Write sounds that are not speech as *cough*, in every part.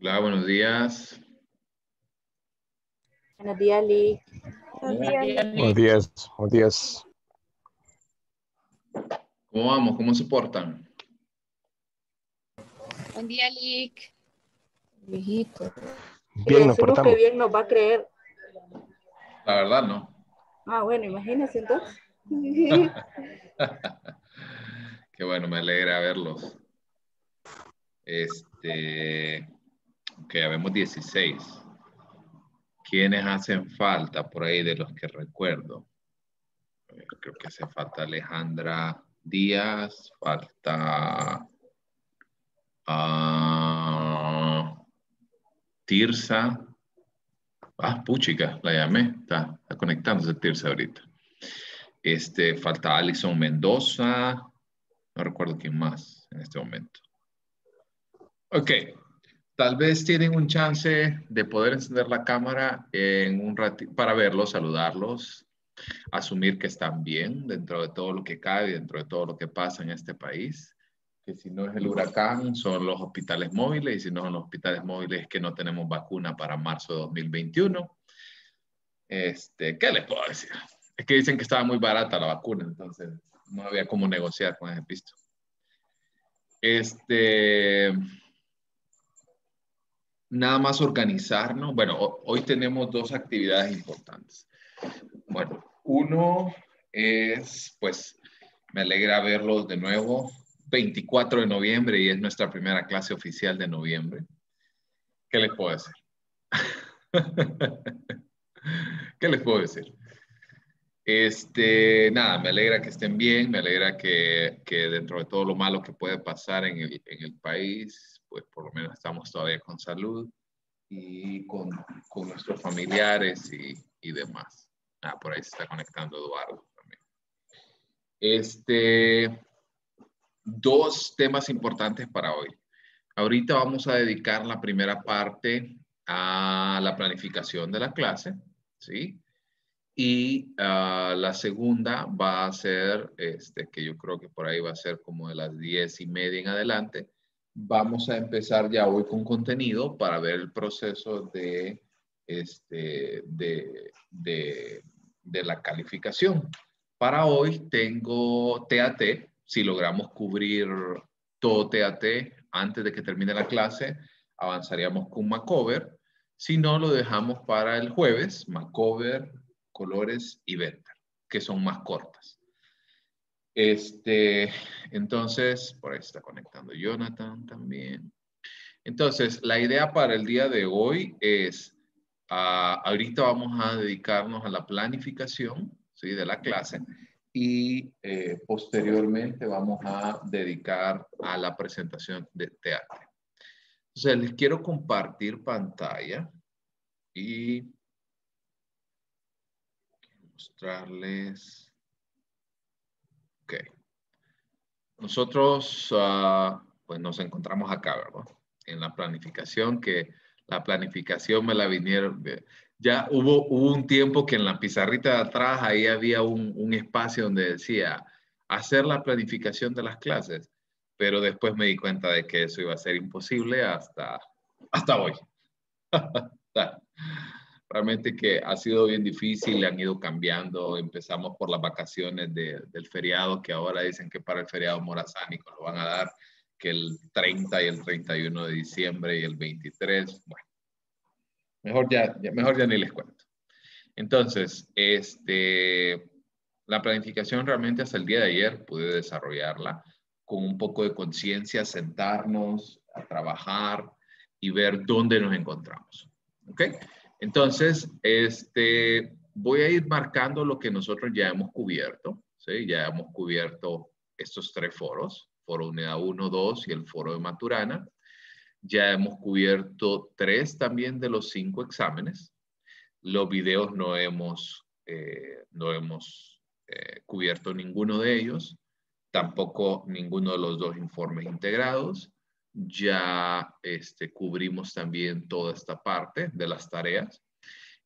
Hola, buenos días. Buenos días, Lee. Buenos días. Buenos días, buenos días. ¿Cómo vamos? ¿Cómo se portan? Buen día, Lick. Viejito. Bien, le nos portamos. que bien nos va a creer. La verdad, no. Ah, bueno, imagínense entonces. *laughs* Qué bueno, me alegra verlos. Este, ok, habemos 16. ¿Quiénes hacen falta por ahí de los que recuerdo? Ver, Creo que hace falta Alejandra Díaz, falta ah, Tirsa. Ah, puchica, la llamé. Está, está conectándose Tirsa ahorita. Este, falta Alison Mendoza. No recuerdo quién más en este momento. Ok. Tal vez tienen un chance de poder encender la cámara en un para verlos, saludarlos, asumir que están bien dentro de todo lo que cae, dentro de todo lo que pasa en este país. Que si no es el huracán, son los hospitales móviles, y si no son los hospitales móviles, es que no tenemos vacuna para marzo de 2021. Este, ¿Qué les puedo decir? Es que dicen que estaba muy barata la vacuna, entonces no había cómo negociar con ese pisto. Este, nada más organizarnos. Bueno, ho- hoy tenemos dos actividades importantes. Bueno, uno es, pues, me alegra verlos de nuevo, 24 de noviembre y es nuestra primera clase oficial de noviembre. ¿Qué les puedo decir? *laughs* ¿Qué les puedo decir? Este, nada, me alegra que estén bien, me alegra que, que dentro de todo lo malo que puede pasar en el, en el país, pues por lo menos estamos todavía con salud y con, con nuestros familiares y, y demás. Ah, por ahí se está conectando Eduardo también. Este, dos temas importantes para hoy. Ahorita vamos a dedicar la primera parte a la planificación de la clase, ¿sí? Y ah, la segunda va a ser, este, que yo creo que por ahí va a ser como de las diez y media en adelante. Vamos a empezar ya hoy con contenido para ver el proceso de, este, de, de, la calificación. Para hoy tengo TAT. Si logramos cubrir todo TAT antes de que termine la clase, avanzaríamos con Macover. Si no, lo dejamos para el jueves, Macover, colores y venta, que son más cortas. Este, entonces, por ahí está conectando Jonathan también. Entonces, la idea para el día de hoy es, ah, ahorita vamos a dedicarnos a la planificación ¿sí? de la clase y eh, posteriormente vamos a dedicar a la presentación de teatro. Entonces, les quiero compartir pantalla y mostrarles. Ok. Nosotros, ah, pues nos encontramos acá, ¿verdad? En la planificación, que la planificación me la vinieron. Ya hubo, hubo un tiempo que en la pizarrita de atrás ahí había un, un espacio donde decía hacer la planificación de las clases, pero después me di cuenta de que eso iba a ser imposible hasta, hasta hoy. *laughs* Realmente que ha sido bien difícil, han ido cambiando. Empezamos por las vacaciones de- del feriado, que ahora dicen que para el feriado morazánico lo van a dar, que el 30 y el 31 de diciembre y el 23. Bueno, mejor ya, ya- mejor ya ni les cuento. Entonces, este, la planificación realmente hasta el día de ayer pude desarrollarla con un poco de conciencia, sentarnos a trabajar y ver dónde nos encontramos. ¿Ok? Entonces, este, voy a ir marcando lo que nosotros ya hemos cubierto. Ya hemos cubierto estos tres foros, foro unidad 1, 2 y el foro de Maturana. Ya hemos cubierto tres también de los cinco exámenes. Los videos no hemos, eh, no hemos eh, cubierto ninguno de ellos, tampoco ninguno de los dos informes integrados. Ya este, cubrimos también toda esta parte de las tareas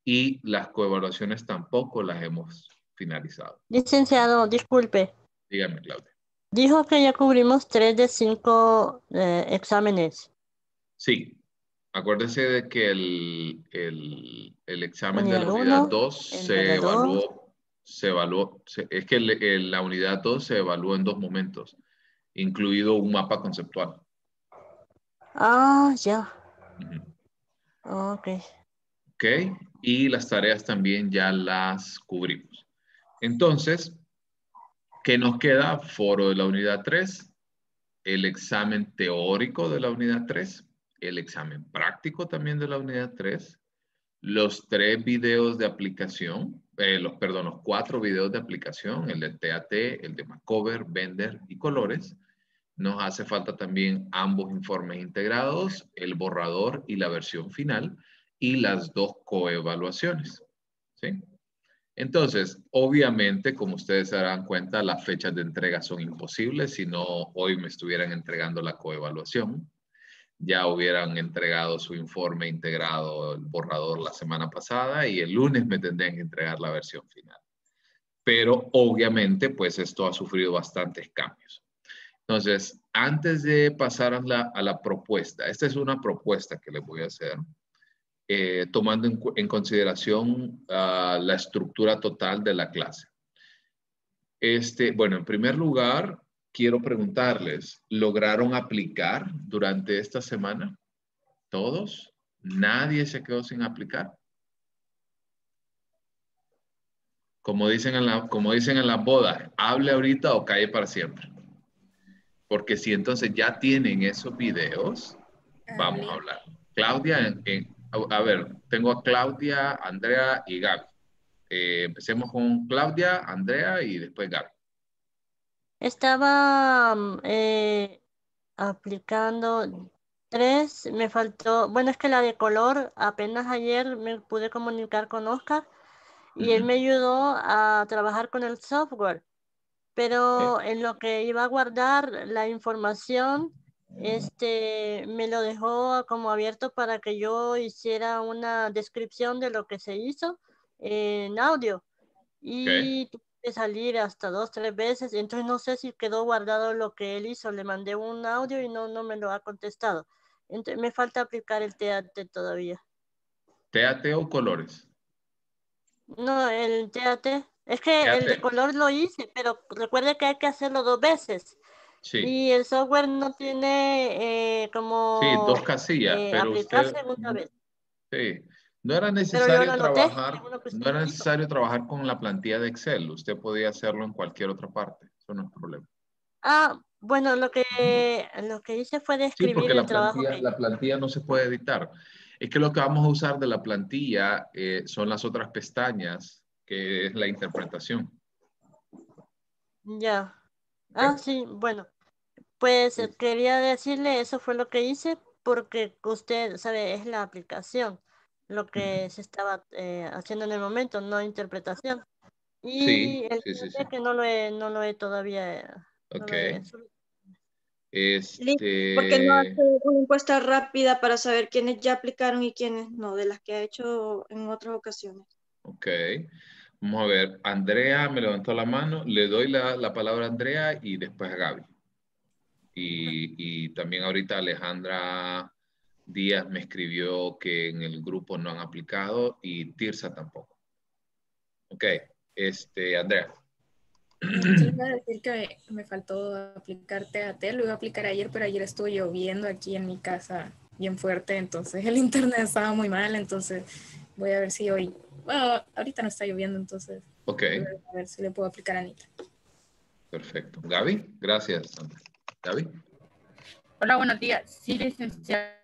y las coevaluaciones tampoco las hemos finalizado. Licenciado, disculpe. Dígame, Claudia. Dijo que ya cubrimos tres de cinco eh, exámenes. Sí, Acuérdense de que el, el, el examen de la Unidad unidad uno, 2 el se evaluó, se evaluó, se- es que el- la unidad 2 se evaluó en dos momentos, incluido un mapa conceptual. Ah, ya. Ujú. Ok. ¿Ok? Y las tareas también ya las cubrimos. Entonces, ¿qué nos queda? Foro de la unidad 3, el examen teórico de la unidad 3, el examen práctico también de la unidad 3, los tres videos de aplicación, eh, los, perdón, los cuatro videos de aplicación, el de TAT, el de Macover, Bender y Colores. Nos hace falta también ambos informes integrados, el borrador y la versión final y las dos coevaluaciones. ¿sí? Entonces, obviamente, como ustedes se darán cuenta, las fechas de entrega son imposibles, si no hoy me estuvieran entregando la coevaluación. Ya hubieran entregado su informe integrado, el borrador la semana pasada y el lunes me tendrían que entregar la versión final. Pero obviamente, pues esto ha sufrido bastantes cambios. Entonces, antes de pasar a la, propuesta, esta es una propuesta que les voy a hacer, eh, tomando en, consideración ah, la estructura total de la clase. Este, bueno, en primer lugar, quiero preguntarles, ¿lograron aplicar durante esta semana? ¿Todos? ¿Nadie se quedó sin aplicar? Como dicen en la, como dicen en las bodas, hable ahorita o calle para siempre. Porque si entonces ya tienen esos videos, vamos a hablar. Claudia, en- en- a, a ver, tengo a Claudia, Andrea y Gaby. Eh, empecemos con Claudia, Andrea y después Gaby. Estaba mm, eh, aplicando tres, me faltó, bueno, es que la de color, apenas ayer me pude comunicar con Oscar y él me ayudó a trabajar con el software, pero en lo que iba a guardar la información, este, me lo dejó como abierto para que yo hiciera una descripción de lo que se hizo en audio y tuve que salir hasta dos, tres veces, entonces no sé si quedó guardado lo que él hizo, le mandé un audio y no, no me lo ha contestado. Entonces me falta aplicar el TAT todavía. ¿TAT o colores? No, el TAT, es que el de color lo hice, pero recuerde que hay que hacerlo dos veces Sí. y el software no tiene eh, como Sí, dos casillas, eh, pero usted... segunda vez. Sí. No era necesario trabajar, no era necesario trabajar con la plantilla de Excel. Usted podía hacerlo en cualquier otra parte. Eso no es problema. Ah, bueno, lo que, lo que hice fue Sí, describir porque el la trabajo plantilla, que la plantilla no se puede editar. Es que lo que vamos a usar de la plantilla eh, son las otras pestañas, que es la interpretación. Ya. Ah, sí, bueno. Pues quería decirle, eso fue lo que hice, porque usted sabe, es la aplicación, lo que se estaba eh, haciendo en el momento, no interpretación. Y Sí, el sí, sí, que no lo he, no lo he todavía. eh, no Ok. lo he Este, ¿Por qué no hace una encuesta rápida para saber quiénes ya aplicaron y quiénes no, de las que ha hecho en otras ocasiones? ok. Vamos a ver. Andrea me levantó la mano. Le doy la, la palabra a Andrea y después a Gaby. Y, y también ahorita Alejandra Díaz me escribió que en el grupo no han aplicado y Tirsa tampoco. Ok. Este, Andrea. Les iba a decir que me faltó aplicar TAT, lo iba a aplicar ayer, pero ayer estuvo lloviendo aquí en mi casa bien fuerte, entonces el internet estaba muy mal, entonces voy a ver si hoy, bueno, ahorita no está lloviendo, entonces Ok. a ver si le puedo aplicar a Anita. Perfecto. Gaby, gracias. Gaby. Hola, buenos días. Sí, licenciado,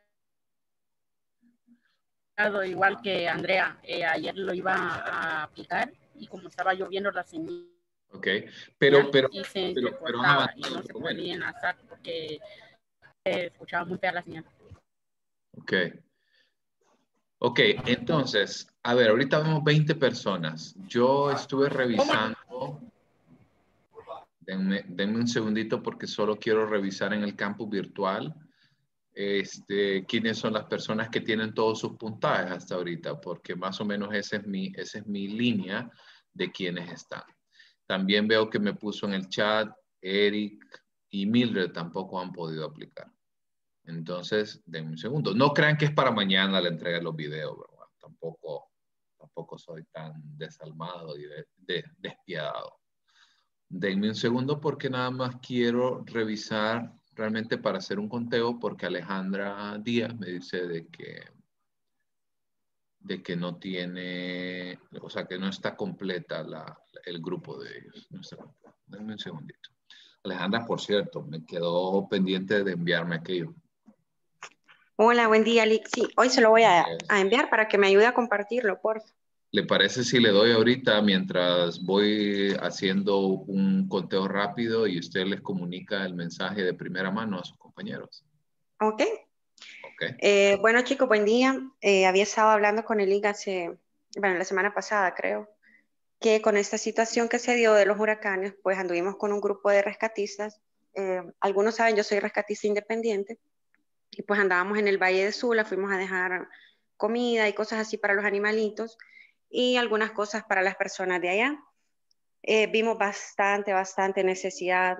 igual que Andrea, eh, ayer lo iba a aplicar y como estaba lloviendo la señal, Ok. Pero, pero, se pero, pero han y no se podía enlazar porque se escuchaba muy fea la señal. Ok. Ok, entonces, a ver, ahorita vemos 20 personas. Yo estuve revisando. Denme, denme un segundito porque solo quiero revisar en el campus virtual este, quiénes son las personas que tienen todos sus puntajes hasta ahorita, porque más o menos esa es mi, esa es mi línea de quienes están. También veo que me puso en el chat Eric y Mildred tampoco han podido aplicar. Entonces, denme un segundo. No crean que es para mañana la entrega de los videos, ¿verdad? Tampoco, tampoco soy tan desalmado y despiadado. Denme un segundo porque nada más quiero revisar realmente para hacer un conteo porque Alejandra Díaz me dice de que de que no tiene, o sea, que no está completa la, el grupo de ellos. No está Denme un segundito. Alejandra, por cierto, me quedó pendiente de enviarme aquello. Hola, buen día, Lick. Sí, hoy se lo voy a, a, enviar para que me ayude a compartirlo, por ¿Le parece si le doy ahorita mientras voy haciendo un conteo rápido y usted les comunica el mensaje de primera mano a sus compañeros? Ok. Eh, bueno, chicos, buen día. Eh, había estado hablando con el hace, bueno, la semana pasada, creo, que con esta situación que se dio de los huracanes, pues anduvimos con un grupo de rescatistas. Eh, algunos saben, yo soy rescatista independiente, y pues andábamos en el Valle de Sula, fuimos a dejar comida y cosas así para los animalitos y algunas cosas para las personas de allá. vimos bastante, bastante necesidad.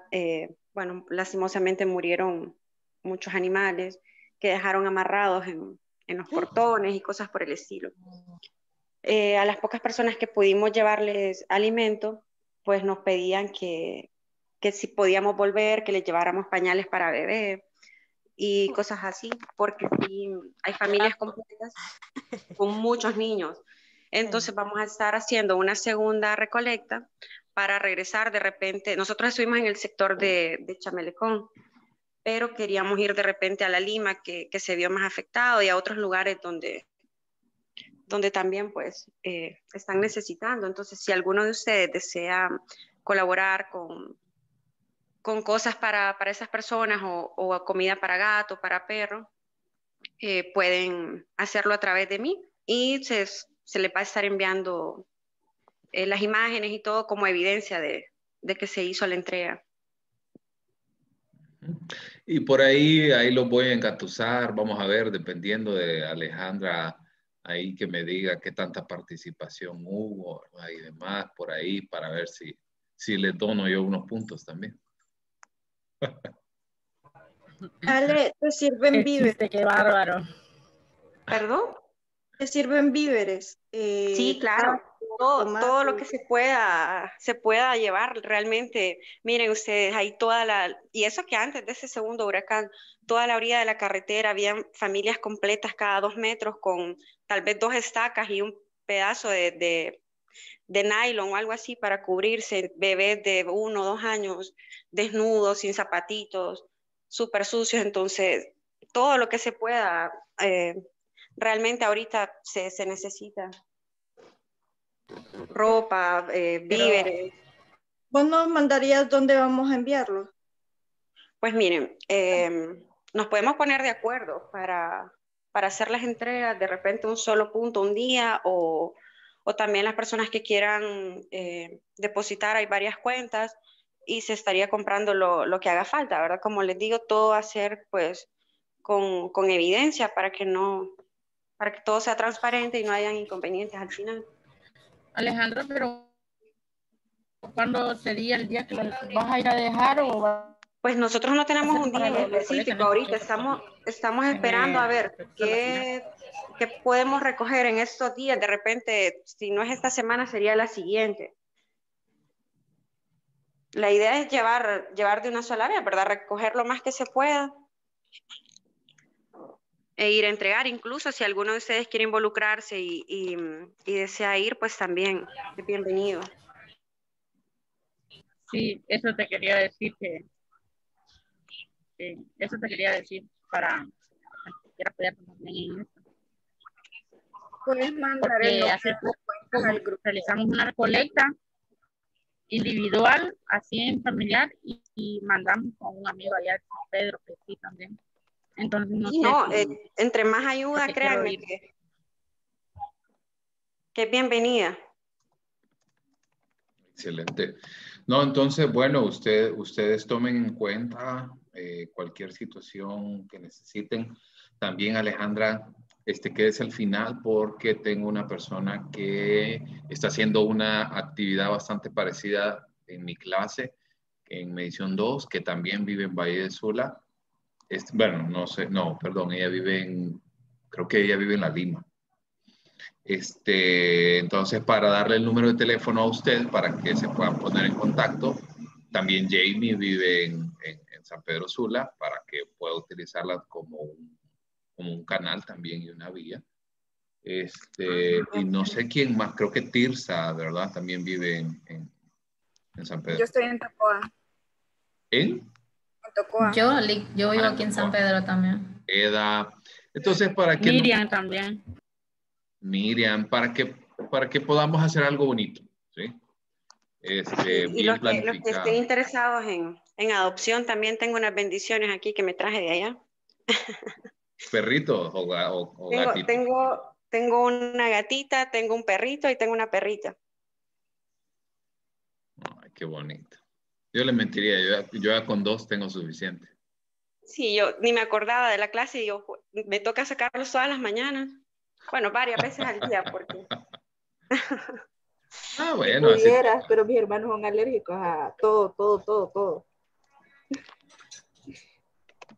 bueno, lastimosamente murieron muchos animales que dejaron amarrados en, los portones y cosas por el estilo. Eh, a las pocas personas que pudimos llevarles alimento, pues nos pedían que, que si podíamos volver, que les lleváramos pañales para bebé y cosas así, porque hay familias completas *laughs* con muchos niños. Entonces vamos a estar haciendo una segunda recolecta para regresar de repente. Nosotros estuvimos en el sector de, de Chamelecón pero queríamos ir de repente a la Lima, que, que se vio más afectado, y a otros lugares donde, donde también pues eh, están necesitando. Entonces, si alguno de ustedes desea colaborar con, con cosas para, para esas personas o, o, comida para gato, para perro, eh, pueden hacerlo a través de mí y se, se les va a estar enviando eh, las imágenes y todo como evidencia de, de que se hizo la entrega. Y por ahí, ahí los voy a engatusar, vamos a ver, dependiendo de Alejandra, ahí que me diga qué tanta participación hubo y demás, por ahí, para ver si, si le dono yo unos puntos también. Ale, te sirven víveres. Qué bárbaro. ¿Perdón? Te sirven víveres. Eh, sí, claro todo, lo que se pueda, se pueda llevar realmente. Miren ustedes, hay toda la, y eso que antes de ese segundo huracán, toda la orilla de la carretera, había familias completas cada dos metros con tal vez dos estacas y un pedazo de, de, de nylon o algo así para cubrirse, bebés de uno o dos años desnudos, sin zapatitos, súper sucios. Entonces, todo lo que se pueda, eh, realmente ahorita se, se necesita ropa, eh, víveres. ¿Vos nos mandarías dónde vamos a enviarlo? Pues miren, em, nos podemos poner de acuerdo para, para hacer las entregas de repente un solo punto un día o, o también las personas que quieran eh, depositar, hay varias cuentas y se estaría comprando lo, lo, que haga falta, ¿verdad? Como les digo, todo ser pues con, con evidencia para que no, para que todo sea transparente y no hayan inconvenientes al final. Alejandro, pero ¿cuándo sería el día que los vas a ir a dejar o Pues nosotros no tenemos un día específico ahorita, estamos, estamos esperando a ver qué, qué podemos recoger en estos días. De repente, si no es esta semana, sería la siguiente. La idea es llevar, llevar de una sola vez, ¿verdad? Recoger lo más que se pueda e ir a entregar, incluso si alguno de ustedes quiere involucrarse y, y, desea ir, pues también es bienvenido. Sí, eso te quería decir que, eso te quería decir para que apoyar también en esto. Puedes mandar el hace poco al grupo. realizamos una recolecta individual, así en familiar, y, y mandamos con un amigo allá, Pedro, que sí también entonces, no, eh, entre más ayuda, créanme que, es bienvenida. Excelente. No, entonces, bueno, usted, ustedes tomen en cuenta eh, cualquier situación que necesiten. También, Alejandra, este quédese al final porque tengo una persona que está haciendo una actividad bastante parecida en mi clase, en medición 2, que también vive en Valle de Sula bueno, no sé, no, perdón, ella vive en, creo que ella vive en La Lima. Este, entonces, para darle el número de teléfono a usted para que se puedan poner en contacto, también Jamie vive en, San Pedro Sula para que pueda utilizarla como un, como un canal también y una vía. Este, y no sé quién más, creo que Tirsa, ¿verdad? También vive en, en, San Pedro. Yo estoy en Tocoa. ¿En? En Tocoa. Yo, yo vivo ah, aquí en San Pedro también. Eda. Entonces, para que... Miriam también. Miriam, para que, para que podamos hacer algo bonito, ¿sí? Este, y los que, los que, estén interesados en, en, adopción, también tengo unas bendiciones aquí que me traje de allá. ¿Perrito o, o, tengo, tengo, tengo, una gatita, tengo un perrito y tengo una perrita. Ay, qué bonito. Yo le mentiría, yo, yo ya con dos tengo suficiente. Sí, yo ni me acordaba de la clase y yo me toca sacarlos todas las mañanas. Bueno, varias veces al día, porque. *laughs* ah, bueno. pero mis hermanos son alérgicos a todo, todo, todo, todo.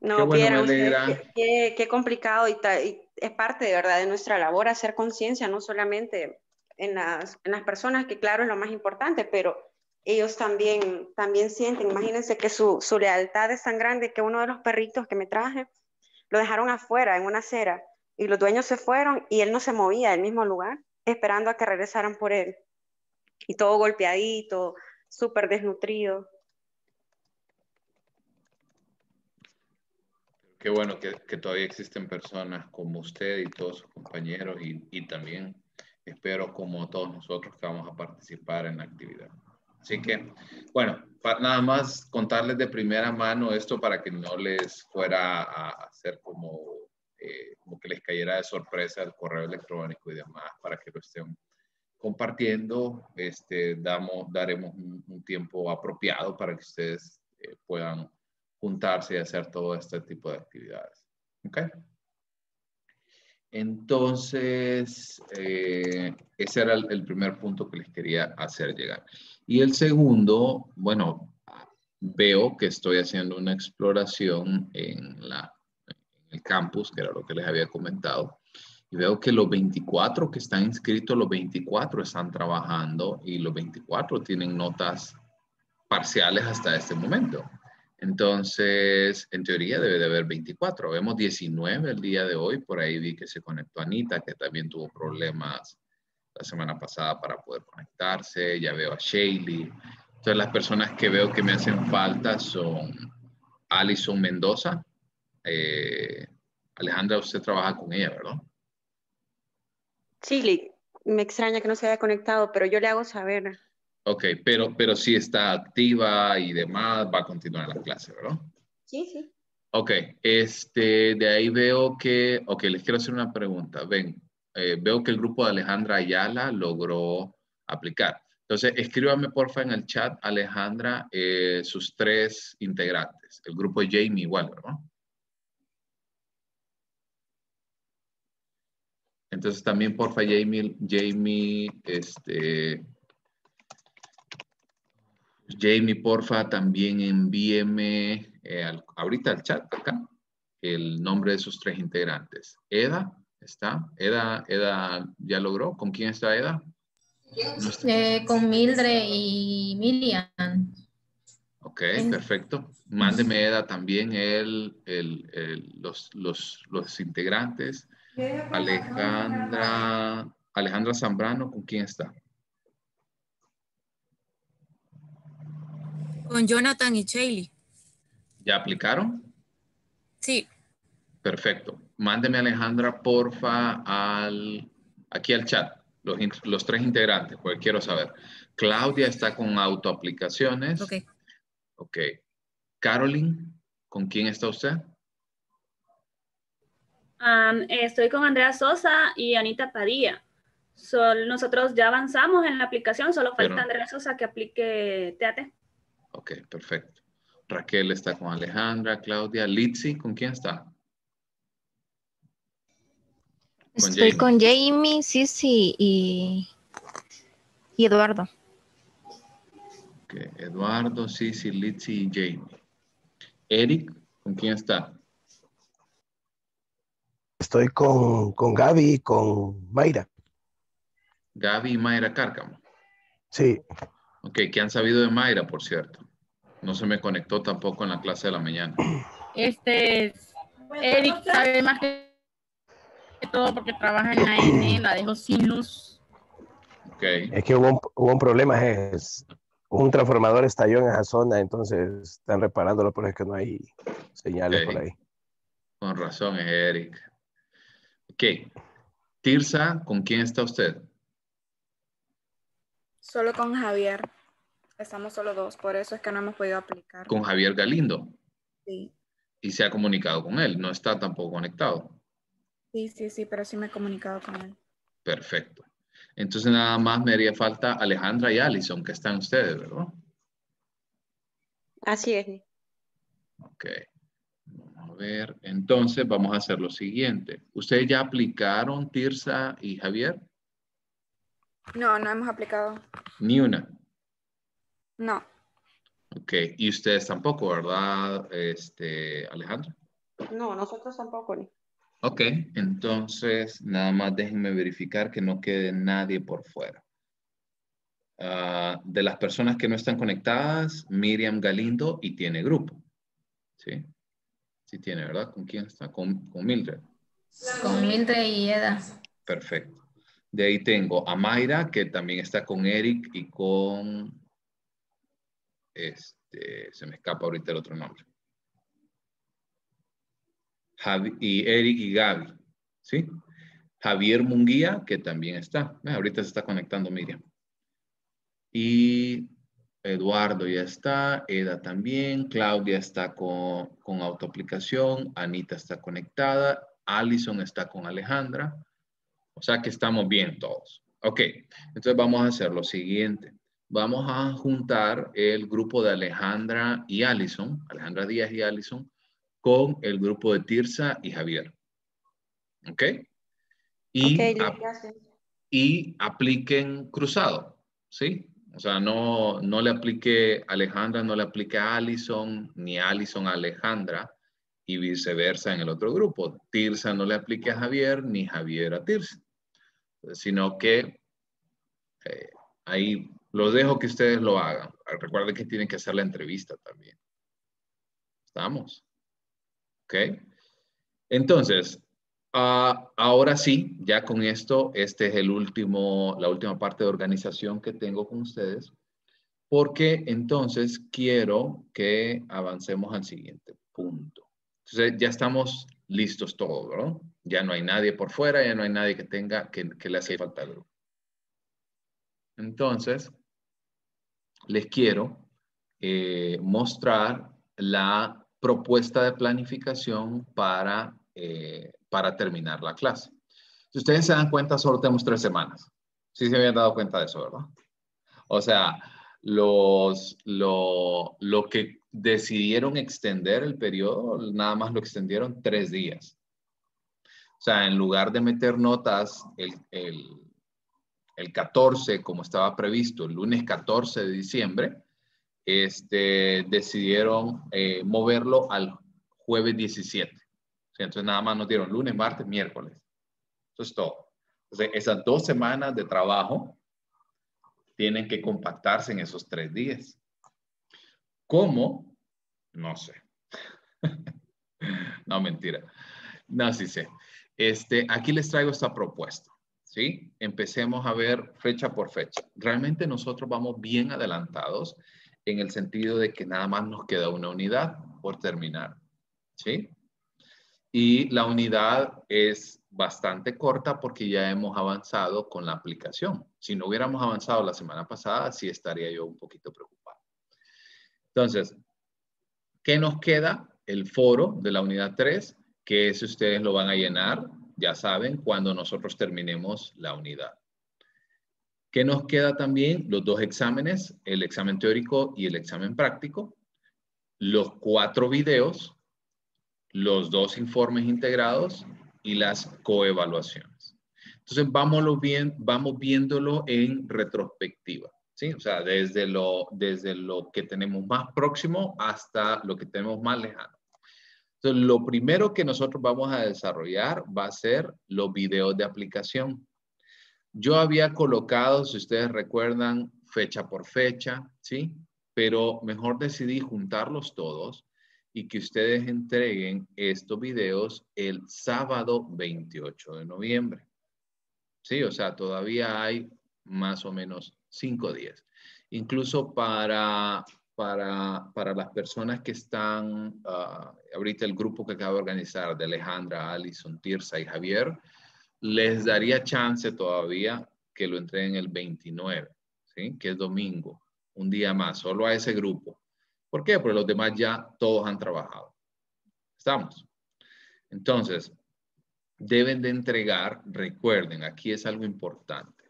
No, qué, qué, qué, complicado y, es parte de verdad de nuestra labor hacer conciencia, no solamente en las, en las personas, que claro es lo más importante, pero ellos también, también sienten, imagínense que su, su lealtad es tan grande que uno de los perritos que me traje lo dejaron afuera en una acera y los dueños se fueron y él no se movía del mismo lugar, esperando a que regresaran por él. Y todo golpeadito, súper desnutrido. Qué bueno que, que, todavía existen personas como usted y todos sus compañeros y, y también espero como todos nosotros que vamos a participar en la actividad. Así que, bueno, nada más contarles de primera mano esto para que no les fuera a hacer como eh, como que les cayera de sorpresa el correo electrónico y demás para que lo estén compartiendo. Este, damos, daremos un, tiempo apropiado para que ustedes eh, puedan juntarse y hacer todo este tipo de actividades. ¿Ok? Entonces, eh, ese era el, primer punto que les quería hacer llegar. Y el segundo, bueno, veo que estoy haciendo una exploración en la el campus, que era lo que les había comentado. Y veo que los 24 que están inscritos, los 24 están trabajando y los 24 tienen notas parciales hasta este momento. Entonces, en teoría debe de haber 24. Vemos 19 el día de hoy. Por ahí vi que se conectó Anita, que también tuvo problemas la semana pasada para poder conectarse. Ya veo a Shaylee. Entonces, las personas que veo que me hacen falta son Alison Mendoza, eh, Alejandra, usted trabaja con ella, ¿verdad? Sí, me extraña que no se haya conectado, pero yo le hago saber. Ok, pero, pero sí está activa y demás, va a continuar la clase, ¿verdad? Sí, sí. Ok, este, de ahí veo que, ok, les quiero hacer una pregunta. Ven, eh, veo que el grupo de Alejandra Ayala logró aplicar. Entonces, escríbame porfa en el chat, Alejandra, eh, sus tres integrantes. El grupo de Jamie igual, ¿verdad? Entonces también, porfa, Jamie, Jamie, este, Jamie, porfa, también envíeme eh, ahorita al chat acá el nombre de sus tres integrantes. Eda, ¿está? Eda, Eda ya logró. ¿Con quién está Eda? Eh, con Mildred y Milian. Ok, perfecto. Mándeme Eda también el, los, los, los integrantes. Alejandra, Alejandra Zambrano, ¿con quién está? Con Jonathan y Chaley. ¿Ya aplicaron? Sí. Perfecto. Mándeme Alejandra, porfa, al, aquí al chat, los, los tres integrantes, porque quiero saber. Claudia está con autoaplicaciones. Ok. Ok. Caroline, ¿con quién está usted? estoy con Andrea Sosa y Anita Padilla. nosotros ya avanzamos en la aplicación, solo falta Andrea Sosa que aplique TAT. Ok, perfecto. Raquel está con Alejandra, Claudia, Litsi, ¿con quién está? Estoy con Jamie, Sisi y, y Eduardo. Ok, Eduardo, Sisi, Litsi y Jamie. Eric, ¿con quién está? Estoy con, con Gaby y con Mayra. Gaby y Mayra Cárcamo. Sí. Ok, ¿qué han sabido de Mayra, por cierto? No se me conectó tampoco en la clase de la mañana. Este, Eric sabe más que todo porque trabaja en la N, la dejo sin luz. Ok. Es que hubo un, hubo un problema, es, un transformador estalló en esa zona, entonces están reparándolo, pero es que no hay señales por ahí. Con razón, es Eric. Ok. Tirsa, ¿con quién está usted? Solo con Javier. Estamos solo dos, por eso es que no hemos podido aplicar. Con Javier Galindo. Sí, Y se ha comunicado con él. No está tampoco conectado. sí, sí, sí, pero sí me he comunicado con él. Perfecto. Entonces nada más me haría falta Alejandra y Alison, que están ustedes, ¿verdad? Así es. Ok. Vamos a ver. Entonces vamos a hacer lo siguiente. ¿Ustedes ya aplicaron, Tirsa y Javier? No, no hemos aplicado. Ni una. No, Ok. Y ustedes tampoco, ¿verdad, este, Alejandra? No, nosotros tampoco. ni. Ok. Entonces, nada más déjenme verificar que no quede nadie por fuera. Ah, de las personas que no están conectadas, Miriam Galindo y tiene grupo. ¿Sí? Sí tiene, ¿verdad? ¿Con quién está? Con, con Mildred. Con Mildred y Eda. Perfecto. De ahí tengo a Mayra, que también está con Eric y con... Este, se me escapa ahorita el otro nombre. Y Eric y Gaby, ¿sí? Javier Munguía, que también está. Ah, Ahorita se está conectando Miriam. Y Eduardo ya está, Eda también, Claudia está con, con autoaplicación, Anita está conectada, Allison está con Alejandra. O sea que estamos bien todos. Ok, entonces vamos a hacer lo siguiente. Vamos a juntar el grupo de Alejandra y Allison, Alejandra Díaz y Allison, con el grupo de Tirsa y Javier. ¿Ok? Y, gracias. y apliquen cruzado, ¿sí? O sea, no, no le aplique Alejandra, no le aplique a Allison, ni Allison a Alejandra, y viceversa en el otro grupo. Tirsa no le aplique a Javier, ni Javier a Tirsa, sino que eh, ahí los dejo que ustedes lo hagan. Recuerden que tienen que hacer la entrevista también. ¿Estamos? ¿Ok? Entonces, ah, ahora sí, ya con esto, este es el último, la última parte de organización que tengo con ustedes, porque entonces quiero que avancemos al siguiente punto. Entonces, ya estamos listos todos, ¿verdad? Ya no hay nadie por fuera, ya no hay nadie que tenga, que, que le hace falta al grupo. Entonces, les quiero eh, mostrar la propuesta de planificación para, eh, para terminar la clase. Si ustedes se dan cuenta, solo tenemos tres semanas. Sí se habían dado cuenta de eso, ¿verdad? O sea, los, lo, lo que decidieron extender el periodo, nada más lo extendieron tres días. O sea, en lugar de meter notas el, el, el 14, como estaba previsto, el lunes 14 de diciembre, este, decidieron eh, moverlo al jueves 17. O sea, entonces nada más nos dieron lunes, martes, miércoles. Eso es todo. Entonces, esas dos semanas de trabajo tienen que compactarse en esos tres días. ¿Cómo? No sé. *laughs* no, mentira. No, sí sé. Este, aquí les traigo esta propuesta. ¿Sí? Empecemos a ver fecha por fecha. Realmente nosotros vamos bien adelantados en el sentido de que nada más nos queda una unidad por terminar. ¿Sí? Y la unidad es bastante corta porque ya hemos avanzado con la aplicación. Si no hubiéramos avanzado la semana pasada, sí estaría yo un poquito preocupado. Entonces, ¿qué nos queda? El foro de la unidad 3, que ese ustedes lo van a llenar, ya saben, cuando nosotros terminemos la unidad. ¿Qué nos queda también? Los dos exámenes, el examen teórico y el examen práctico, los cuatro videos, los dos informes integrados y las coevaluaciones. Entonces, vámonos bien, vamos viéndolo en retrospectiva, ¿sí? O sea, desde lo, desde lo que tenemos más próximo hasta lo que tenemos más lejano. Entonces, lo primero que nosotros vamos a desarrollar va a ser los videos de aplicación. Yo había colocado, si ustedes recuerdan, fecha por fecha, ¿sí? Pero mejor decidí juntarlos todos y que ustedes entreguen estos videos el sábado 28 de noviembre. Sí, o sea, todavía hay más o menos cinco días. Incluso para, para, para las personas que están, ah, ahorita el grupo que acaba de organizar de Alejandra, Alison, Tirsa y Javier, les daría chance todavía que lo entreguen el 29, ¿sí? que es domingo, un día más, solo a ese grupo. ¿Por qué? Porque los demás ya todos han trabajado. ¿Estamos? Entonces, deben de entregar, recuerden, aquí es algo importante.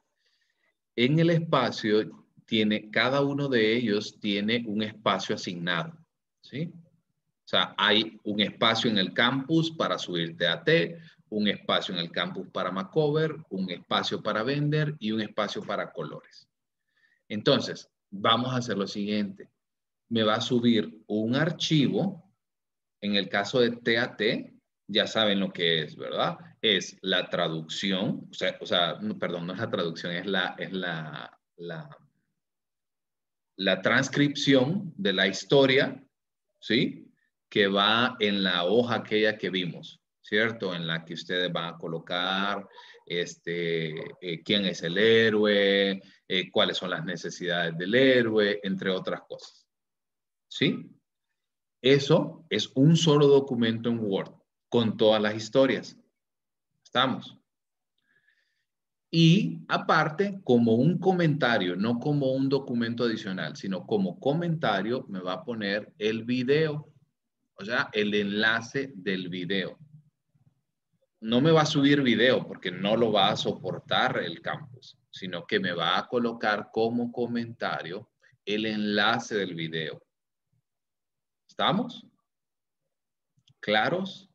En el espacio tiene, cada uno de ellos tiene un espacio asignado, ¿sí? O sea, hay un espacio en el campus para subirte a T, un espacio en el campus para Macover, un espacio para vender y un espacio para colores. Entonces, vamos a hacer lo siguiente me va a subir un archivo. En el caso de TAT, ya saben lo que es, ¿verdad? Es la traducción, o sea, o sea perdón, no es la traducción, es la, es la, la, transcripción de la historia, ¿sí? Que va en la hoja aquella que vimos, ¿cierto? En la que ustedes van a colocar este, eh, quién es el héroe, eh, cuáles son las necesidades del héroe, entre otras cosas. ¿Sí? Eso es un solo documento en Word con todas las historias. ¿Estamos? Y aparte, como un comentario, no como un documento adicional, sino como comentario, me va a poner el video, o sea, el enlace del video. No me va a subir video porque no lo va a soportar el campus, sino que me va a colocar como comentario el enlace del video. ¿Estamos? ¿Claros?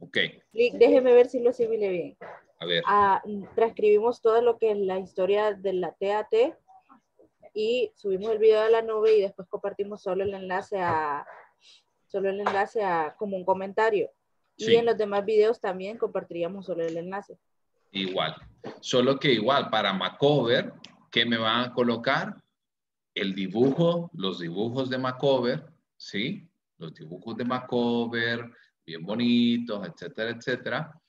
Ok. Déjeme ver si lo asimile bien. A ver. Ah, transcribimos todo lo que es la historia de la TAT y subimos el video a la nube y después compartimos solo el enlace a solo el enlace a como un comentario. Y en los demás videos también compartiríamos solo el enlace. Igual. Solo que igual para Macover, ¿qué me van a colocar? El dibujo, los dibujos de Macover, ¿sí? Los dibujos de Macover, bien bonitos, etcétera, etcétera.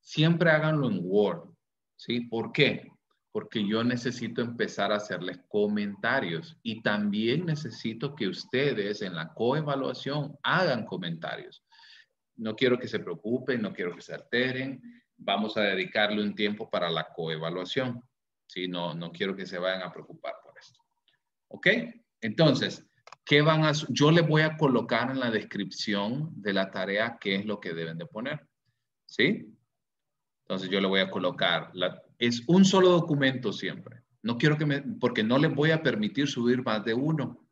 Siempre háganlo en Word, ¿sí? ¿Por qué? Porque yo necesito empezar a hacerles comentarios y también necesito que ustedes en la coevaluación hagan comentarios. No quiero que se preocupen, no quiero que se alteren. Vamos a dedicarle un tiempo para la coevaluación. ¿sí? No, no quiero que se vayan a preocupar. ¿Ok? Entonces, ¿qué van a, yo les voy a colocar en la descripción de la tarea qué es lo que deben de poner. ¿Sí? Entonces yo le voy a colocar, la, es un solo documento siempre. No quiero que me, porque no les voy a permitir subir más de uno.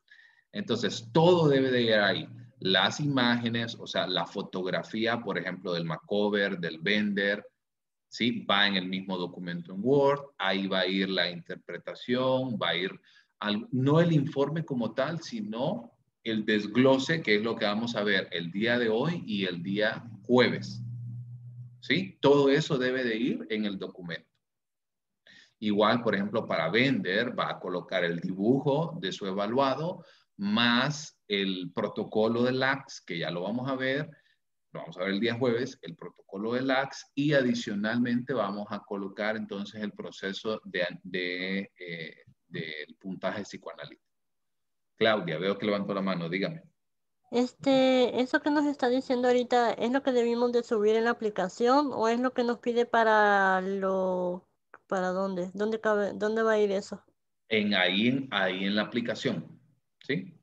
Entonces todo debe de ir ahí. Las imágenes, o sea, la fotografía, por ejemplo, del Macover, del vender, ¿sí? Va en el mismo documento en Word. Ahí va a ir la interpretación, va a ir no el informe como tal, sino el desglose, que es lo que vamos a ver el día de hoy y el día jueves. ¿Sí? Todo eso debe de ir en el documento. Igual, por ejemplo, para vender, va a colocar el dibujo de su evaluado más el protocolo de LAX, que ya lo vamos a ver, lo vamos a ver el día jueves, el protocolo de LAX y adicionalmente vamos a colocar entonces el proceso de, de eh, del puntaje psicoanalítico. Claudia, veo que levantó la mano, dígame. Este, eso que nos está diciendo ahorita, ¿es lo que debimos de subir en la aplicación o es lo que nos pide para lo, para dónde? ¿Dónde cabe, dónde va a ir eso? En ahí, ahí en la aplicación, ¿sí?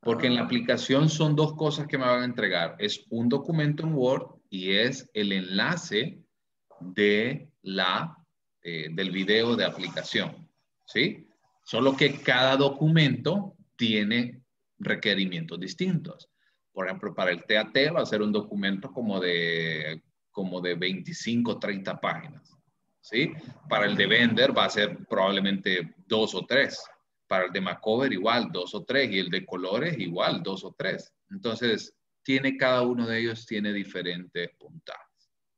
Porque en la ah. aplicación son dos cosas que me van a entregar. Es un documento en Word y es el enlace de la, eh, del video de aplicación. ¿Sí? Solo que cada documento tiene requerimientos distintos. Por ejemplo, para el TAT va a ser un documento como de, como de 25, 30 páginas. ¿sí? Para el de Vender va a ser probablemente dos o tres. Para el de Macover igual, dos o tres. Y el de colores igual, dos o tres. Entonces, tiene cada uno de ellos, tiene diferentes puntajes.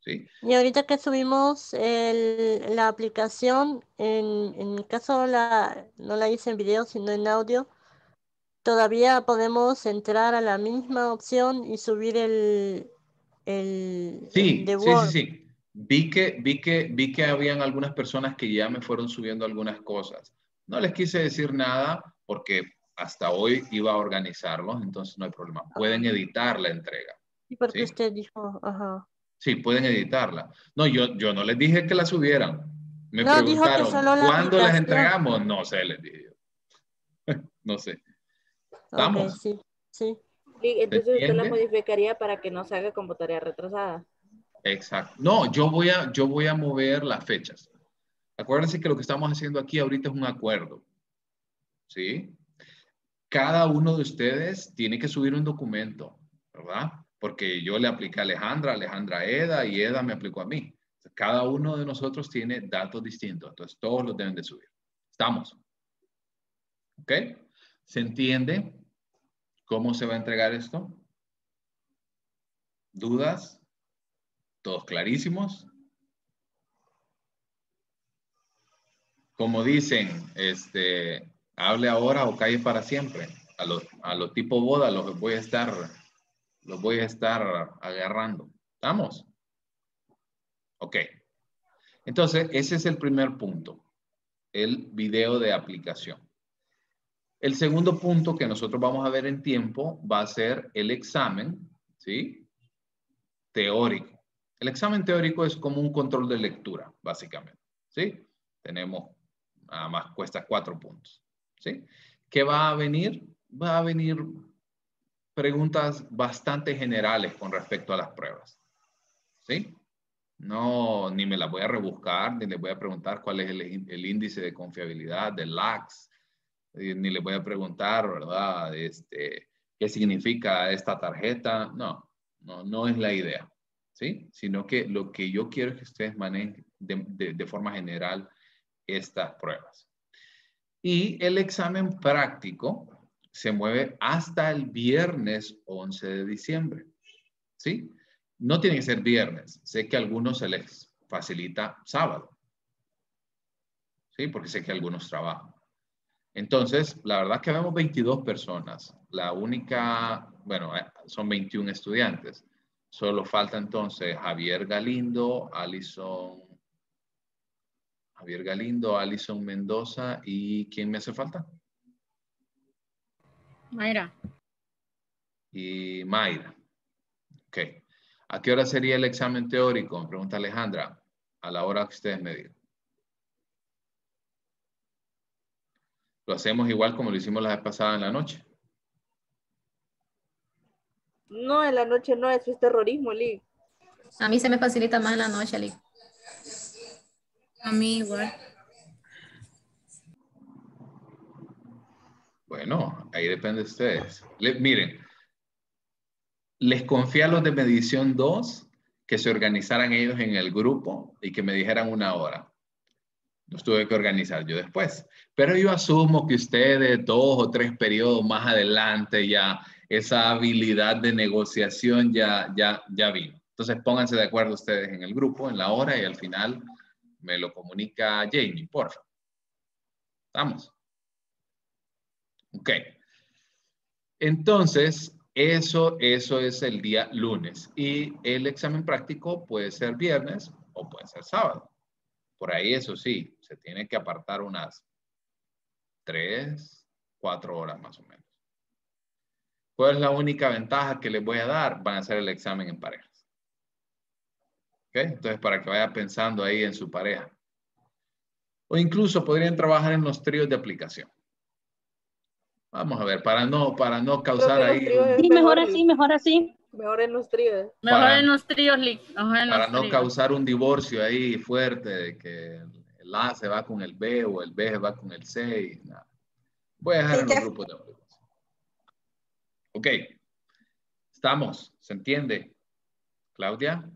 ¿Sí? Y ahorita que subimos el, la aplicación, en, en mi caso la, no la hice en video, sino en audio, todavía podemos entrar a la misma opción y subir el, el, sí, sí, sí, sí. Vi que, vi, que, vi que habían algunas personas que ya me fueron subiendo algunas cosas. No les quise decir nada porque hasta hoy iba a organizarlos, entonces no hay problema. Pueden editar la entrega. ¿Y porque usted dijo? Ajá. Sí, pueden editarla. No, yo, yo no les dije que la subieran. Me no, preguntaron, ¿cuándo las entregamos? No sé, les dije *laughs* no sé. ¿Vamos? sí, sí. Entonces usted la modificaría para que no se haga como tarea retrasada. Exacto. No, yo voy a, yo voy a mover las fechas. Acuérdense que lo que estamos haciendo aquí ahorita es un acuerdo. ¿Sí? Cada uno de ustedes tiene que subir un documento, ¿verdad? Porque yo le apliqué a Alejandra, Alejandra a Eda y Eda me aplicó a mí. Cada uno de nosotros tiene datos distintos, entonces todos los deben de subir. ¿Estamos? ¿Ok? ¿Se entiende cómo se va a entregar esto? ¿Dudas? ¿Todos clarísimos? Como dicen, este, hable ahora o calle para siempre. A los, a los tipo boda los voy a estar, los voy a estar agarrando. ¿Estamos? Ok. Entonces, ese es el primer punto, el video de aplicación. El segundo punto que nosotros vamos a ver en tiempo va a ser el examen, ¿sí? Teórico. El examen teórico es como un control de lectura, básicamente, ¿sí? Tenemos, nada más cuesta cuatro puntos, ¿sí? ¿Qué va a venir? Va a venir preguntas bastante generales con respecto a las pruebas, ¿sí? No, ni me las voy a rebuscar, ni les voy a preguntar cuál es el, índice de confiabilidad del LAX, ni le voy a preguntar, ¿verdad? Este, ¿Qué significa esta tarjeta? No, no, no es la idea, ¿sí? Sino que lo que yo quiero es que ustedes manejen de forma general estas pruebas. Y el examen práctico se mueve hasta el viernes 11 de diciembre, ¿sí? No tiene que ser viernes. Sé que a algunos se les facilita sábado, ¿sí? Porque sé que algunos trabajan. Entonces, la verdad que vemos 22 personas. La única, bueno, eh, son 21 estudiantes. Solo falta entonces Javier Galindo, Alison, Javier Galindo, Alison Mendoza y ¿quién me hace falta? Mayra. Y Mayra. Ok. ¿A qué hora sería el examen teórico? pregunta Alejandra. A la hora que ustedes me digan. Lo hacemos igual como lo hicimos la vez pasada en la noche. No, en la noche no, eso es terrorismo, Lee. A mí se me facilita más en la noche, Lee. A mí igual. Bueno, ahí depende de ustedes. miren, les confía a los de medición 2 que se organizaran ellos en el grupo y que me dijeran una hora. Los tuve que organizar yo después. Pero yo asumo que ustedes dos o tres periodos más adelante ya esa habilidad de negociación ya, ya, ya vino. Entonces pónganse de acuerdo ustedes en el grupo, en la hora y al final me lo comunica Jamie, por favor. ¿Estamos? Ok. Entonces, eso, eso es el día lunes. Y el examen práctico puede ser viernes o puede ser sábado. Por ahí, eso sí, se tiene que apartar unas tres, cuatro horas más o menos. ¿Cuál es la única ventaja que les voy a dar? Van a hacer el examen en parejas. ¿Ok? Entonces, para que vaya pensando ahí en su pareja. O incluso podrían trabajar en los tríos de aplicación. Vamos a ver, para no, para no causar ahí... Sí, mejor así, mejor así. Mejor en los tríos. Mejor en los tríos, Para no causar un divorcio ahí fuerte de que el A se va con el B o el B se va con el C y nada. Voy a dejar en los grupos de Ok. Estamos, ¿se entiende? Claudia.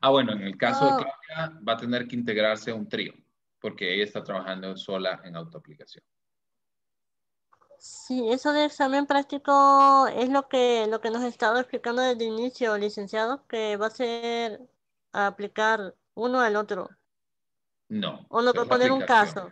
Ah, bueno, en el caso de oh. Claudia va a tener que integrarse a un trío porque ella está trabajando sola en autoaplicación. Sí, eso de examen práctico es lo que, lo que nos estaba explicando desde el inicio, licenciado, que va a ser aplicar uno al otro. No. O nos va a poner un caso.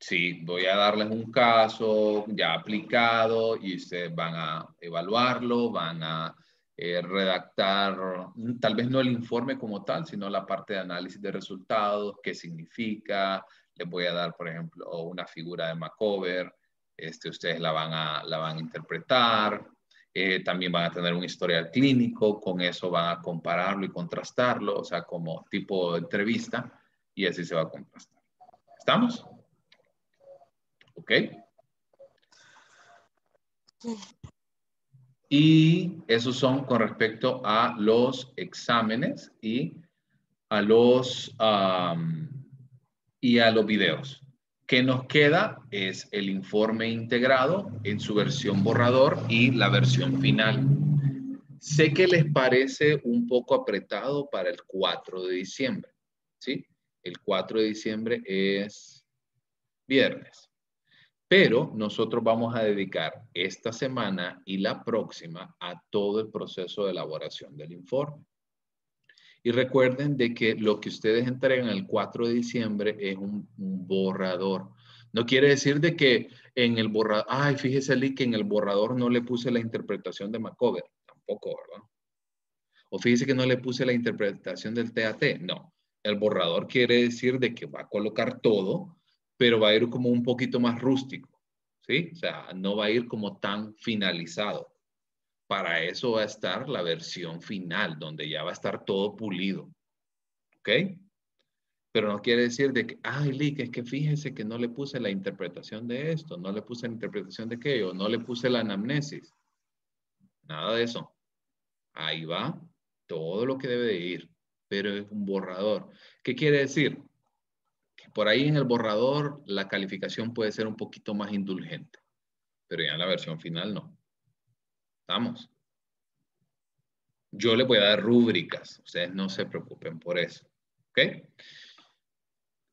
Sí, voy a darles un caso ya aplicado y ustedes van a evaluarlo, van a eh, redactar, mm, tal vez no el informe como tal, sino la parte de análisis de resultados, qué significa. Les voy a dar, por ejemplo, una figura de Macover. Este, ustedes la van a, la van a interpretar. Eh, también van a tener un historial clínico, con eso van a compararlo y contrastarlo, o sea, como tipo de entrevista, y así se va a contrastar. ¿Estamos? ¿Ok? Y esos son con respecto a los exámenes y a los, y a los videos. ¿Qué nos queda? Es el informe integrado en su versión borrador y la versión final. Sé que les parece un poco apretado para el 4 de diciembre, ¿sí? El 4 de diciembre es viernes. Pero nosotros vamos a dedicar esta semana y la próxima a todo el proceso de elaboración del informe. Y recuerden de que lo que ustedes entregan el 4 de diciembre es un, borrador. No quiere decir de que en el borrador, ay, fíjese que en el borrador no le puse la interpretación de Macover. Tampoco, ¿verdad? O fíjese que no le puse la interpretación del TAT. No, el borrador quiere decir de que va a colocar todo pero va a ir como un poquito más rústico, ¿sí? O sea, no va a ir como tan finalizado. Para eso va a estar la versión final, donde ya va a estar todo pulido, ¿ok? Pero no quiere decir de que, ay, Lick, es que fíjese que no le puse la interpretación de esto, no le puse la interpretación de aquello, no le puse la anamnesis. Nada de eso. Ahí va todo lo que debe de ir, pero es un borrador. ¿Qué quiere decir? Por ahí en el borrador la calificación puede ser un poquito más indulgente, pero ya en la versión final no. ¿Estamos? Yo le voy a dar rúbricas, ustedes no se preocupen por eso. ¿Ok?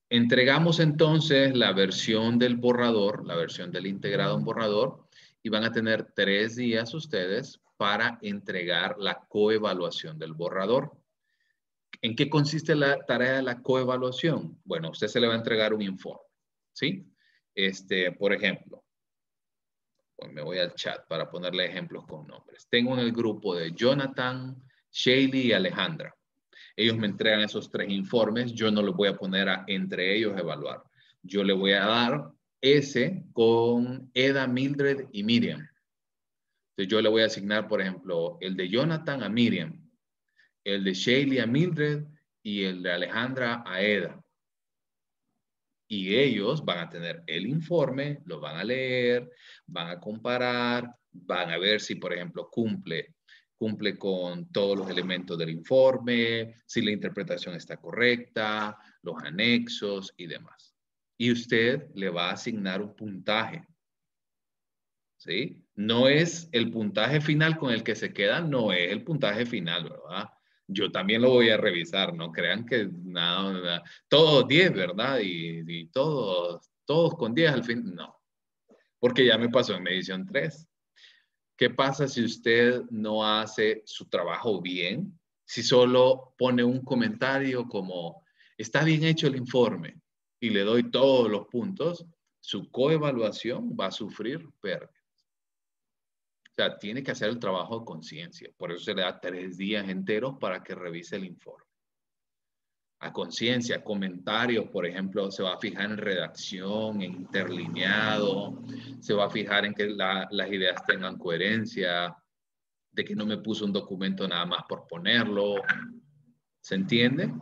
Entregamos entonces la versión del borrador, la versión del integrado en borrador, y van a tener tres días ustedes para entregar la coevaluación del borrador. ¿En qué consiste la tarea de la coevaluación? Bueno, usted se le va a entregar un informe, ¿sí? Este, por ejemplo, me voy al chat para ponerle ejemplos con nombres. Tengo en el grupo de Jonathan, Shaley y Alejandra. Ellos me entregan esos tres informes. Yo no los voy a poner entre ellos a evaluar. Yo le voy a dar ese con Eda, Mildred y Miriam. Entonces yo le voy a asignar, por ejemplo, el de Jonathan a Miriam el de Shaley a Mildred y el de Alejandra a Eda. Y ellos van a tener el informe, lo van a leer, van a comparar, van a ver si, por ejemplo, cumple, cumple con todos los elementos del informe, si la interpretación está correcta, los anexos y demás. Y usted le va a asignar un puntaje. ¿Sí? No es el puntaje final con el que se queda, no es el puntaje final, ¿verdad? Yo también lo voy a revisar, no crean que nada, todos 10, ¿verdad? Y, todos, todos con 10 al fin, no, porque ya me pasó en medición 3. ¿Qué pasa si usted no hace su trabajo bien? Si solo pone un comentario como, está bien hecho el informe y le doy todos los puntos, su coevaluación va a sufrir pérdida. Sea, tiene que hacer el trabajo de conciencia. Por eso se le da tres días enteros para que revise el informe. A conciencia, comentarios, por ejemplo, se va a fijar en redacción, en interlineado, se va a fijar en que las ideas tengan coherencia, de que no me puso un documento nada más por ponerlo. ¿Se entiende?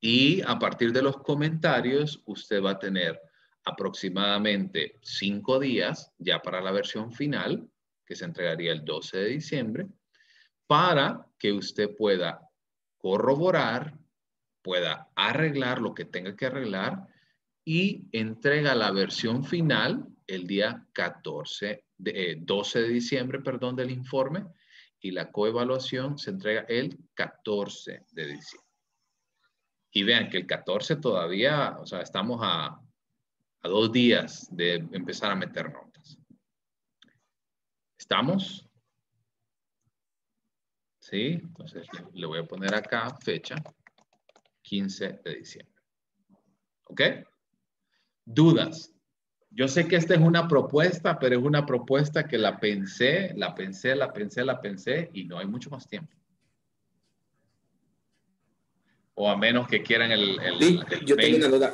Y a partir de los comentarios, usted va a tener aproximadamente cinco días ya para la versión final, que se entregaría el 12 de diciembre, para que usted pueda corroborar, pueda arreglar lo que tenga que arreglar y entrega la versión final el día 14 de, 12 eh, de diciembre, perdón, del informe y la coevaluación se entrega el 14 de diciembre. Y vean que el 14 todavía, o sea, estamos a a dos días de empezar a meter notas. ¿Estamos? ¿Sí? Entonces le voy a poner acá fecha 15 de diciembre. ¿Ok? Dudas. Yo sé que esta es una propuesta, pero es una propuesta que la pensé, la pensé, la pensé, la pensé y no hay mucho más tiempo. O a menos que quieran el, yo tengo una duda.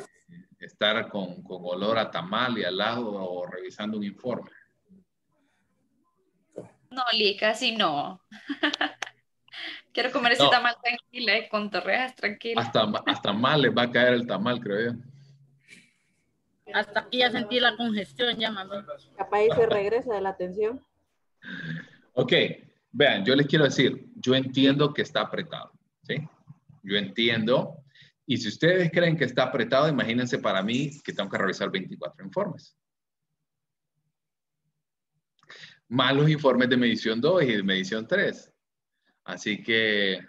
estar con, con, olor a tamal y al lado o revisando un informe. No, Lee, casi no. *laughs* Quiero comer ese tamal tranquila, eh, con torrejas tranquilas. Hasta, hasta mal les va a caer el tamal, creo yo. Hasta aquí ya sentí la congestión, ya, mamá. Capaz se regresa de la atención. Ok, vean, yo les quiero decir, yo entiendo que está apretado, ¿sí? Yo entiendo. Y si ustedes creen que está apretado, imagínense para mí que tengo que revisar 24 informes. Más los informes de medición 2 y de medición 3. Así que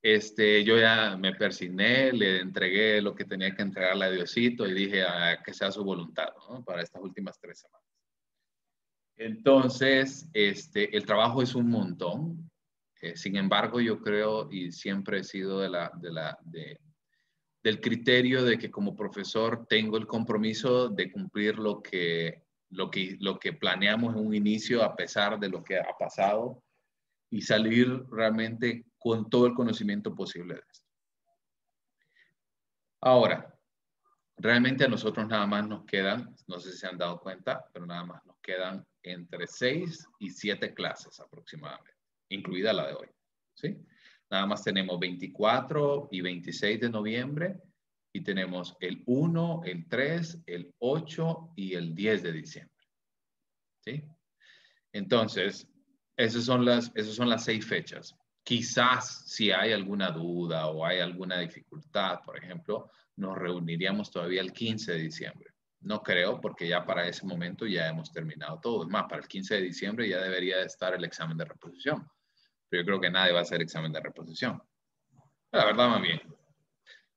este, yo ya me persigné, le entregué lo que tenía que entregarle a Diosito y dije a que sea su voluntad para estas últimas tres semanas. Entonces, este, el trabajo es un montón. Eh, sin embargo, yo creo y siempre he sido de la, de, del criterio de que como profesor tengo el compromiso de cumplir lo que, lo que, lo que planeamos en un inicio a pesar de lo que ha pasado y salir realmente con todo el conocimiento posible de esto. Ahora, realmente a nosotros nada más nos quedan, no sé si se han dado cuenta, pero nada más nos quedan entre seis y siete clases aproximadamente, incluida la de hoy. ¿sí? Nada más tenemos 24 y 26 de noviembre y tenemos el 1, el 3, el 8 y el 10 de diciembre. ¿sí? Entonces, esas son las, esas son las seis fechas. Quizás si hay alguna duda o hay alguna dificultad, por ejemplo, nos reuniríamos todavía el 15 de diciembre. No creo, porque ya para ese momento ya hemos terminado todo. Es más, para el 15 de diciembre ya debería estar el examen de reposición. Pero yo creo que nadie va a hacer examen de reposición. La verdad, más bien.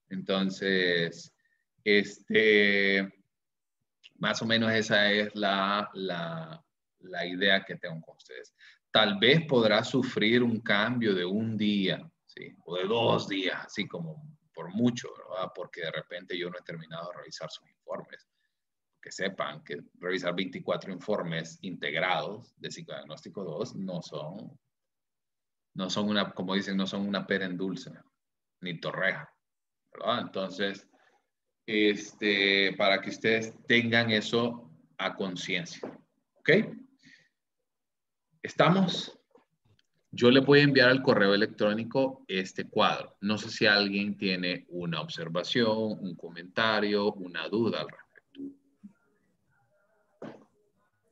Entonces, este, más o menos esa es la, la, la idea que tengo con ustedes tal vez podrá sufrir un cambio de un día, ¿sí? O de dos días, así como por mucho. Porque de repente yo no he terminado de revisar sus informes. Que sepan que revisar 24 informes integrados de psicodiagnóstico 2 no son, no son una, como dicen, no son una pera en dulce, ni torreja, ¿verdad? Entonces, este, para que ustedes tengan eso a conciencia, ¿ok? ¿Estamos? Yo le voy a enviar al correo electrónico este cuadro. No sé si alguien tiene una observación, un comentario, una duda al respecto.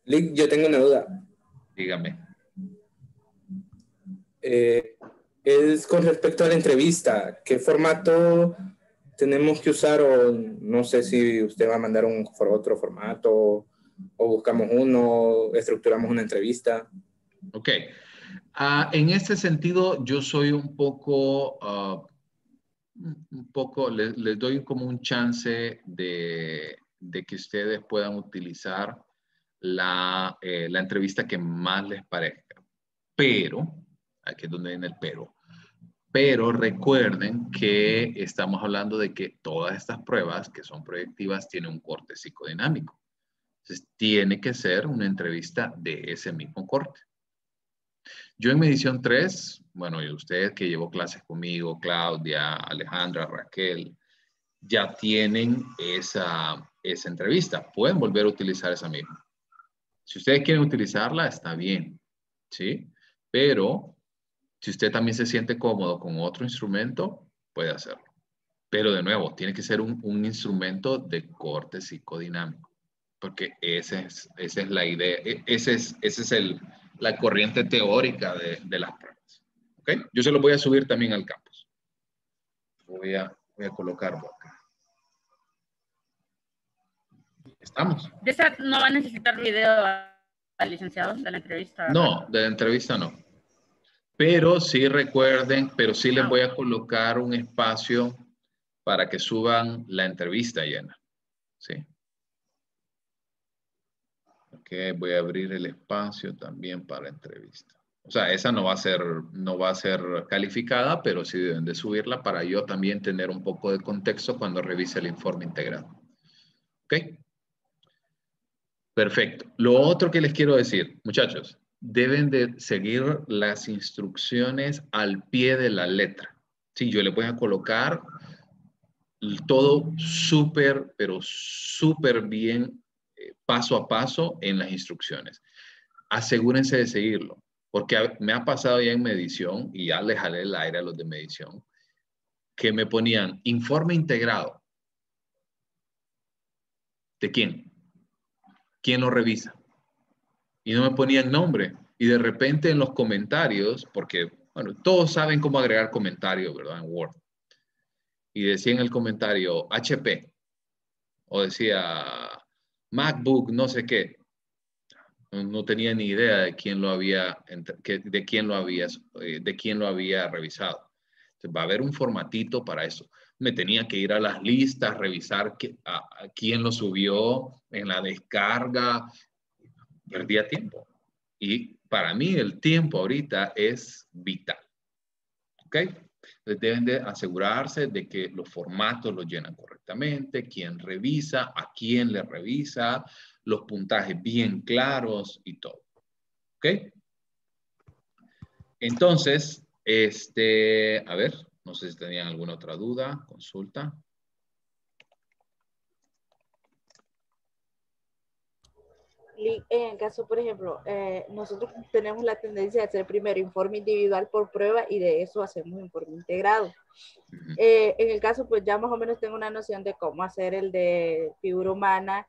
Lick, yo tengo una duda. Dígame. Eh, es con respecto a la entrevista. ¿Qué formato tenemos que usar? O no sé si usted va a mandar un, otro formato o buscamos uno, estructuramos una entrevista. Ok. Ah, en este sentido, yo soy un poco, ah, un poco, les, doy como un chance de, que ustedes puedan utilizar la, eh, la, entrevista que más les parezca. Pero, aquí es donde viene el pero, pero recuerden que estamos hablando de que todas estas pruebas que son proyectivas tienen un corte psicodinámico. Entonces, tiene que ser una entrevista de ese mismo corte. Yo en medición 3, bueno, y usted que llevó clases conmigo, Claudia, Alejandra, Raquel, ya tienen esa, esa entrevista. Pueden volver a utilizar esa misma. Si ustedes quieren utilizarla, está bien, ¿sí? Pero si usted también se siente cómodo con otro instrumento, puede hacerlo. Pero de nuevo, tiene que ser un, un instrumento de corte psicodinámico, porque esa es, esa es la idea, e, ese es, ese es el, la corriente teórica de, de las pruebas. ¿Okay? Yo se lo voy a subir también al campus. Voy a, voy a colocarlo acá. ¿Estamos? ¿No va a necesitar video al licenciado de la entrevista? No, de la entrevista no. Pero sí recuerden, pero sí les ah. voy a colocar un espacio para que suban la entrevista llena. ¿Sí? Ok, voy a abrir el espacio también para entrevista. O sea, esa no va a ser, no va a ser calificada, pero sí deben de subirla para yo también tener un poco de contexto cuando revise el informe integrado. ¿Ok? Perfecto. Lo otro que les quiero decir, muchachos, deben de seguir las instrucciones al pie de la letra. Sí, yo le voy a colocar todo súper, pero súper bien, eh, paso a paso en las instrucciones. Asegúrense de seguirlo. Porque me ha pasado ya en medición, y ya le jalé el aire a los de medición, que me ponían informe integrado. ¿De quién? ¿Quién lo revisa? Y no me ponían nombre. Y de repente en los comentarios, porque, bueno, todos saben cómo agregar comentarios, ¿verdad? En Word. Y decía en el comentario HP, o decía MacBook, no sé qué no tenía ni idea de quién lo había, de quién lo había, eh, de quién lo había revisado. va a haber un formatito para eso. Me tenía que ir a las listas, revisar quién lo subió en la descarga. Perdía tiempo. Y para mí el tiempo ahorita es vital. ¿Ok? deben de asegurarse de que los formatos los llenan correctamente, quién revisa, a quién le revisa, los puntajes bien claros y todo. ¿Ok? Entonces, este, a ver, no sé si tenían alguna otra duda, consulta. En el caso, por ejemplo, eh, nosotros tenemos la tendencia de hacer primero informe individual por prueba y de eso hacemos informe integrado. Eh, en el caso, pues ya más o menos tengo una noción de cómo hacer el de figura humana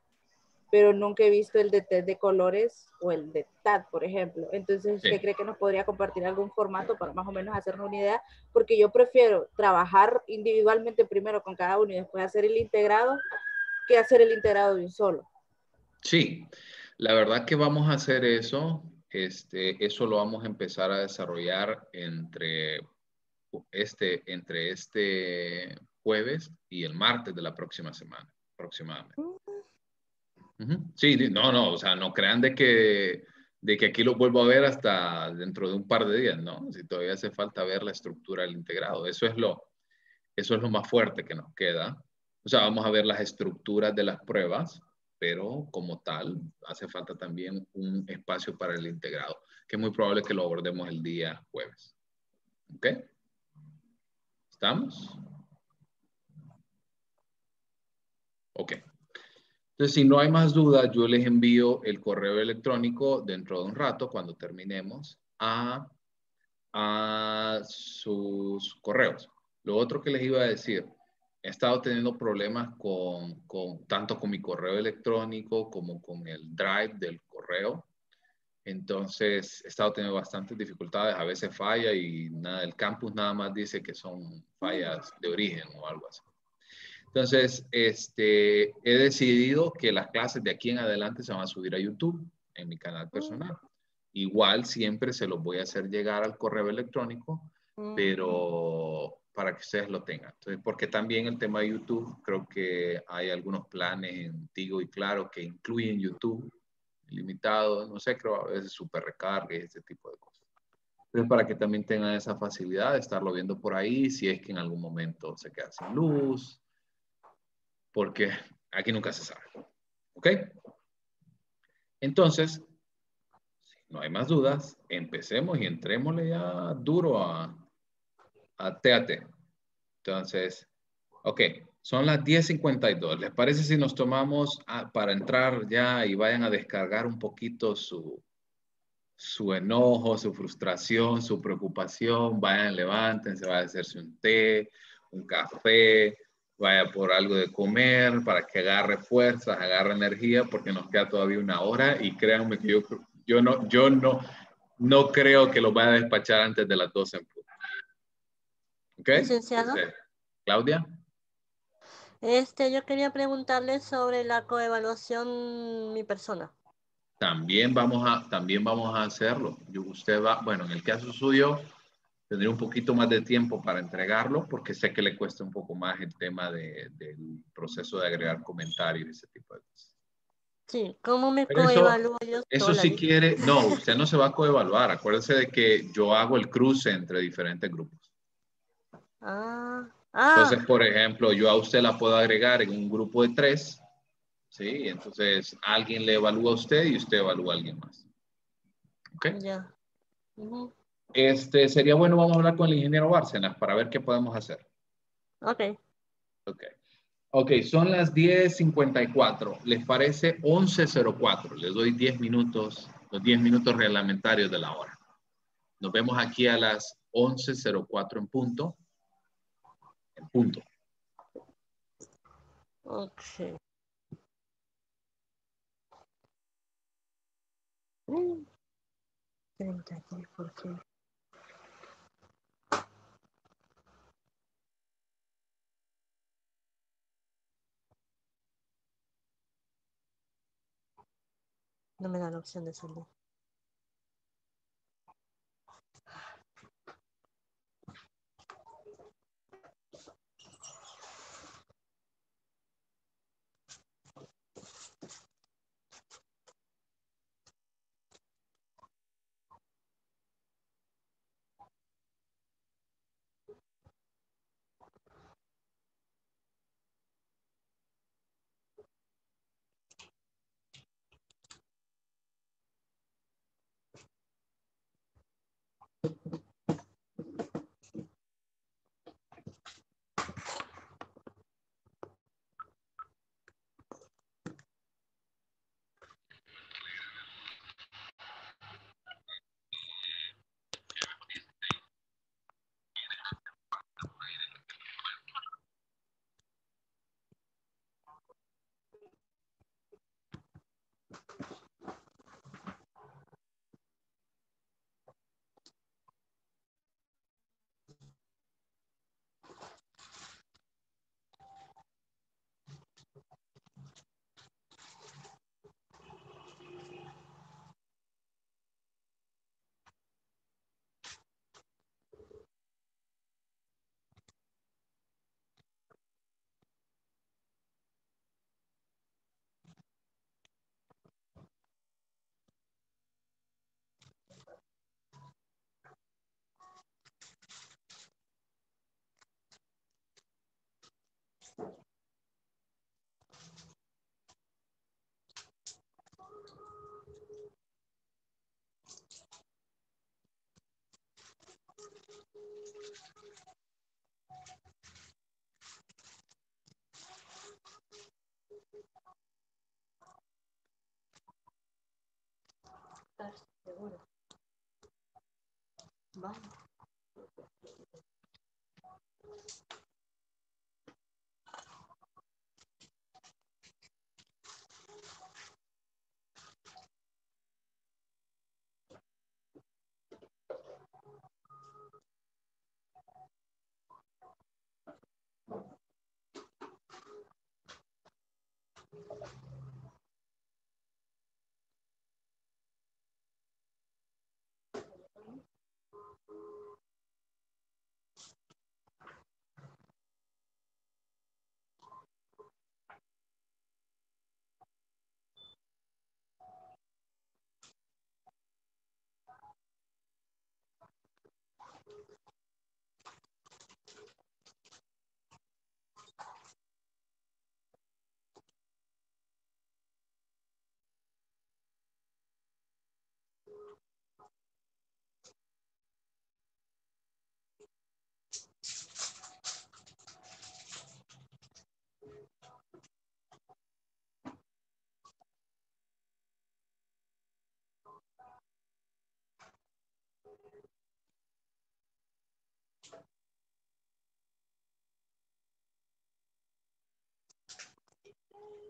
pero nunca he visto el de test de colores o el de TAT, por ejemplo. Entonces, ¿usted cree que nos podría compartir algún formato para más o menos hacernos una idea? Porque yo prefiero trabajar individualmente primero con cada uno y después hacer el integrado que hacer el integrado de un solo. Sí, la verdad que vamos a hacer eso. Este, eso lo vamos a empezar a desarrollar entre este, entre este jueves y el martes de la próxima semana, aproximadamente. Sí, no, no, o sea, no crean de que, de que aquí lo vuelvo a ver hasta dentro de un par de días, ¿no? Si todavía hace falta ver la estructura del integrado. Eso es lo, eso es lo más fuerte que nos queda. O sea, vamos a ver las estructuras de las pruebas, pero como tal, hace falta también un espacio para el integrado, que es muy probable que lo abordemos el día jueves. ¿Ok? ¿Estamos? Ok. Entonces, si no hay más dudas, yo les envío el correo electrónico dentro de un rato, cuando terminemos, a, a sus correos. Lo otro que les iba a decir, he estado teniendo problemas con, con, tanto con mi correo electrónico como con el drive del correo. Entonces, he estado teniendo bastantes dificultades. A veces falla y nada, el campus nada más dice que son fallas de origen o algo así. Entonces, este, he decidido que las clases de aquí en adelante se van a subir a YouTube, en mi canal personal. Igual siempre se los voy a hacer llegar al correo electrónico, pero para que ustedes lo tengan. Entonces, porque también el tema de YouTube, creo que hay algunos planes en Tigo y Claro que incluyen YouTube limitado, no sé, creo a veces super recarga y ese tipo de cosas. Entonces, para que también tengan esa facilidad de estarlo viendo por ahí, si es que en algún momento se queda sin luz, porque aquí nunca se sabe. ¿Ok? Entonces, si no hay más dudas, empecemos y entrémosle ya duro a, a TAT. Entonces, ok, son las 10.52. ¿Les parece si nos tomamos para entrar ya y vayan a descargar un poquito su, su enojo, su frustración, su preocupación? Vayan, levántense, vayan a hacerse un té, un café, vaya por algo de comer, para que agarre fuerzas, agarre energía, porque nos queda todavía una hora y créanme que yo, yo, no, yo no, no creo que lo vaya a despachar antes de las 12 en. ¿Ok? Licenciado. Claudia. Este, yo quería preguntarle sobre la coevaluación mi persona. También vamos a, también vamos a hacerlo. Yo, usted va, bueno, en el caso suyo, tendría un poquito más de tiempo para entregarlo porque sé que le cuesta un poco más el tema de, del proceso de agregar comentarios y ese tipo de cosas. Sí, ¿cómo me coevalúo yo? Eso si quiere, no, usted no se va a coevaluar. Acuérdese de que yo hago el cruce entre diferentes grupos. Ah, Entonces, ah. por ejemplo, yo a usted la puedo agregar en un grupo de tres, ¿sí? Entonces, alguien le evalúa a usted y usted evalúa a alguien más. ¿Ok? Ya. Este, sería bueno, vamos a hablar con el ingeniero Bárcenas para ver qué podemos hacer. Ok. Ok. Ok, son las 10.54. ¿Les parece 11.04? Les doy 10 minutos, los 10 minutos reglamentarios de la hora. Nos vemos aquí a las 11.04 en punto. Punto. Ok. 36%. No me da la opción de salir. Estar seguro.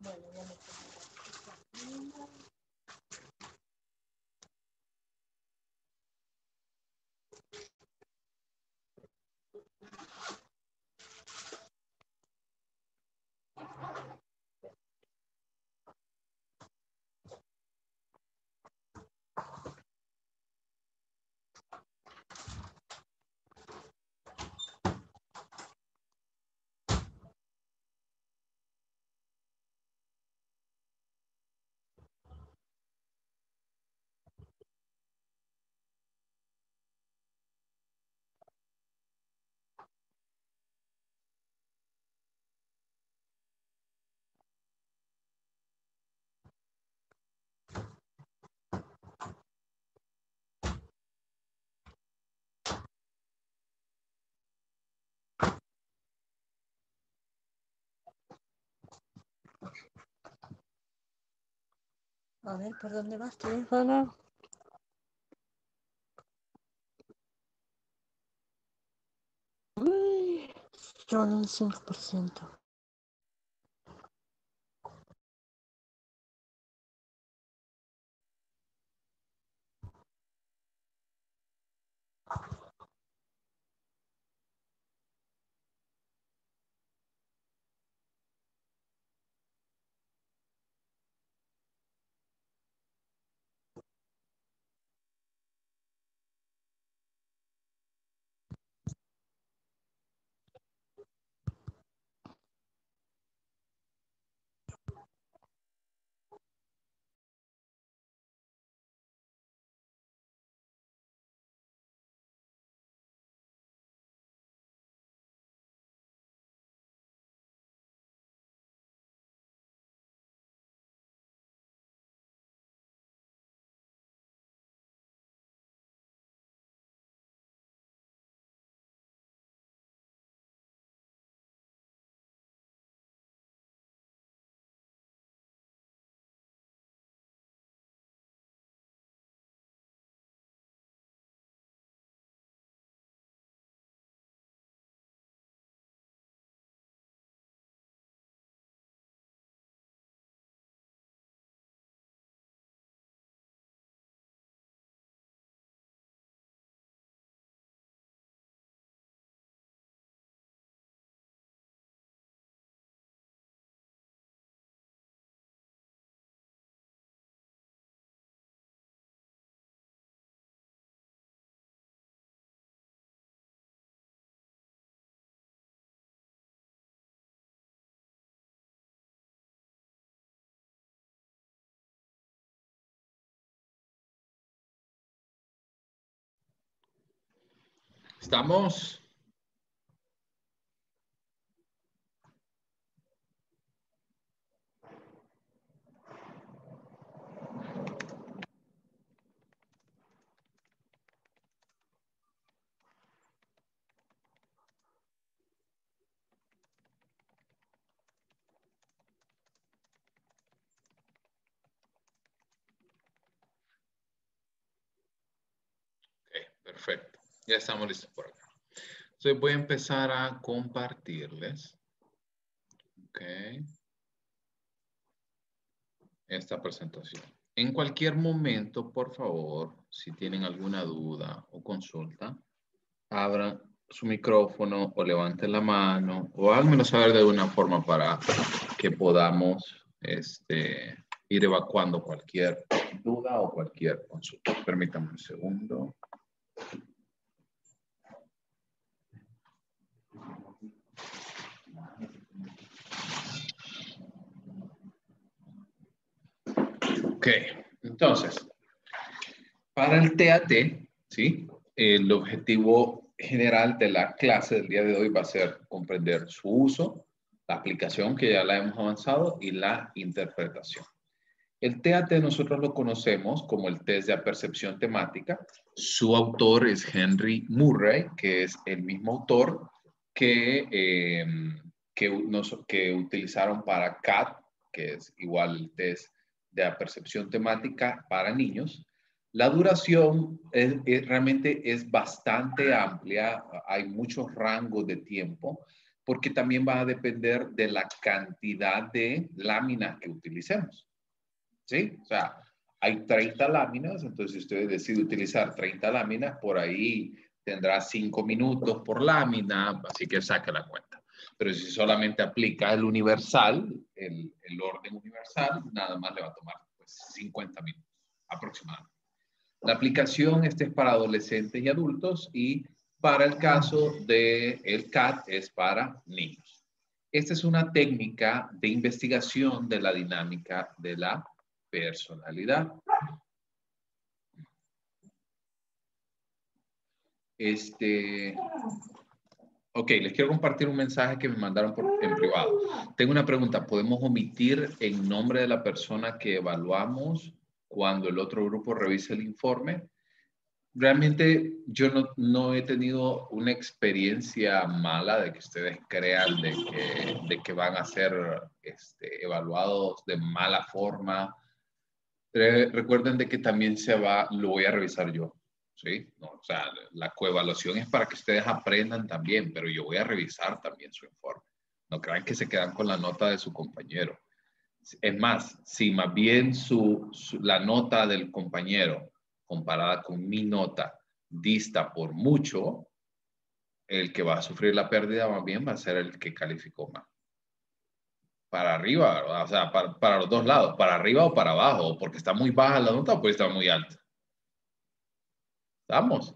Vamos. A ver, ¿por dónde vas, teléfono? Uy, solo un 5%. ¿Estamos? perfecto. Ya estamos listos por acá. Entonces voy a empezar a compartirles. Ok. Esta presentación. En cualquier momento, por favor, si tienen alguna duda o consulta, abran su micrófono o levanten la mano o háganmelo saber de alguna forma para que podamos este, ir evacuando cualquier duda o cualquier consulta. Permítanme un segundo. Ok, entonces, para el TAT, ¿sí? El objetivo general de la clase del día de hoy va a ser comprender su uso, la aplicación que ya la hemos avanzado y la interpretación. El TAT nosotros lo conocemos como el test de apercepción temática. Su autor es Henry Murray, que es el mismo autor que, eh, que, que utilizaron para CAT, que es igual el test de percepción temática para niños. La duración realmente es bastante amplia, hay muchos rangos de tiempo. porque también va a depender de la cantidad de láminas que utilicemos. ¿Sí? O sea, hay 30 láminas, entonces si usted decide utilizar 30 láminas, por ahí tendrá 5 minutos por lámina, así que saque la cuenta. Pero si solamente aplica el universal, el, orden universal, nada más le va a tomar pues, 50 minutos aproximadamente. La aplicación este es para adolescentes y adultos y para el caso de el CAT es para niños. Esta es una técnica de investigación de la dinámica de la personalidad. Este, ok, les quiero compartir un mensaje que me mandaron por, en privado. Tengo una pregunta, ¿podemos omitir el nombre de la persona que evaluamos cuando el otro grupo revise el informe? Realmente yo no, no, he tenido una experiencia mala de que ustedes crean de que, de que van a ser este, evaluados de mala forma recuerden de que también se va, lo voy a revisar yo. ¿Sí? o sea, la coevaluación es para que ustedes aprendan también, pero yo voy a revisar también su informe. No crean que se quedan con la nota de su compañero. Es más, si más bien su, la nota del compañero comparada con mi nota dista por mucho, el que va a sufrir la pérdida más bien va a ser el que calificó más para arriba, o sea, para, los dos lados, para arriba o para abajo, porque está muy baja la nota o puede estar muy alta. ¿Estamos?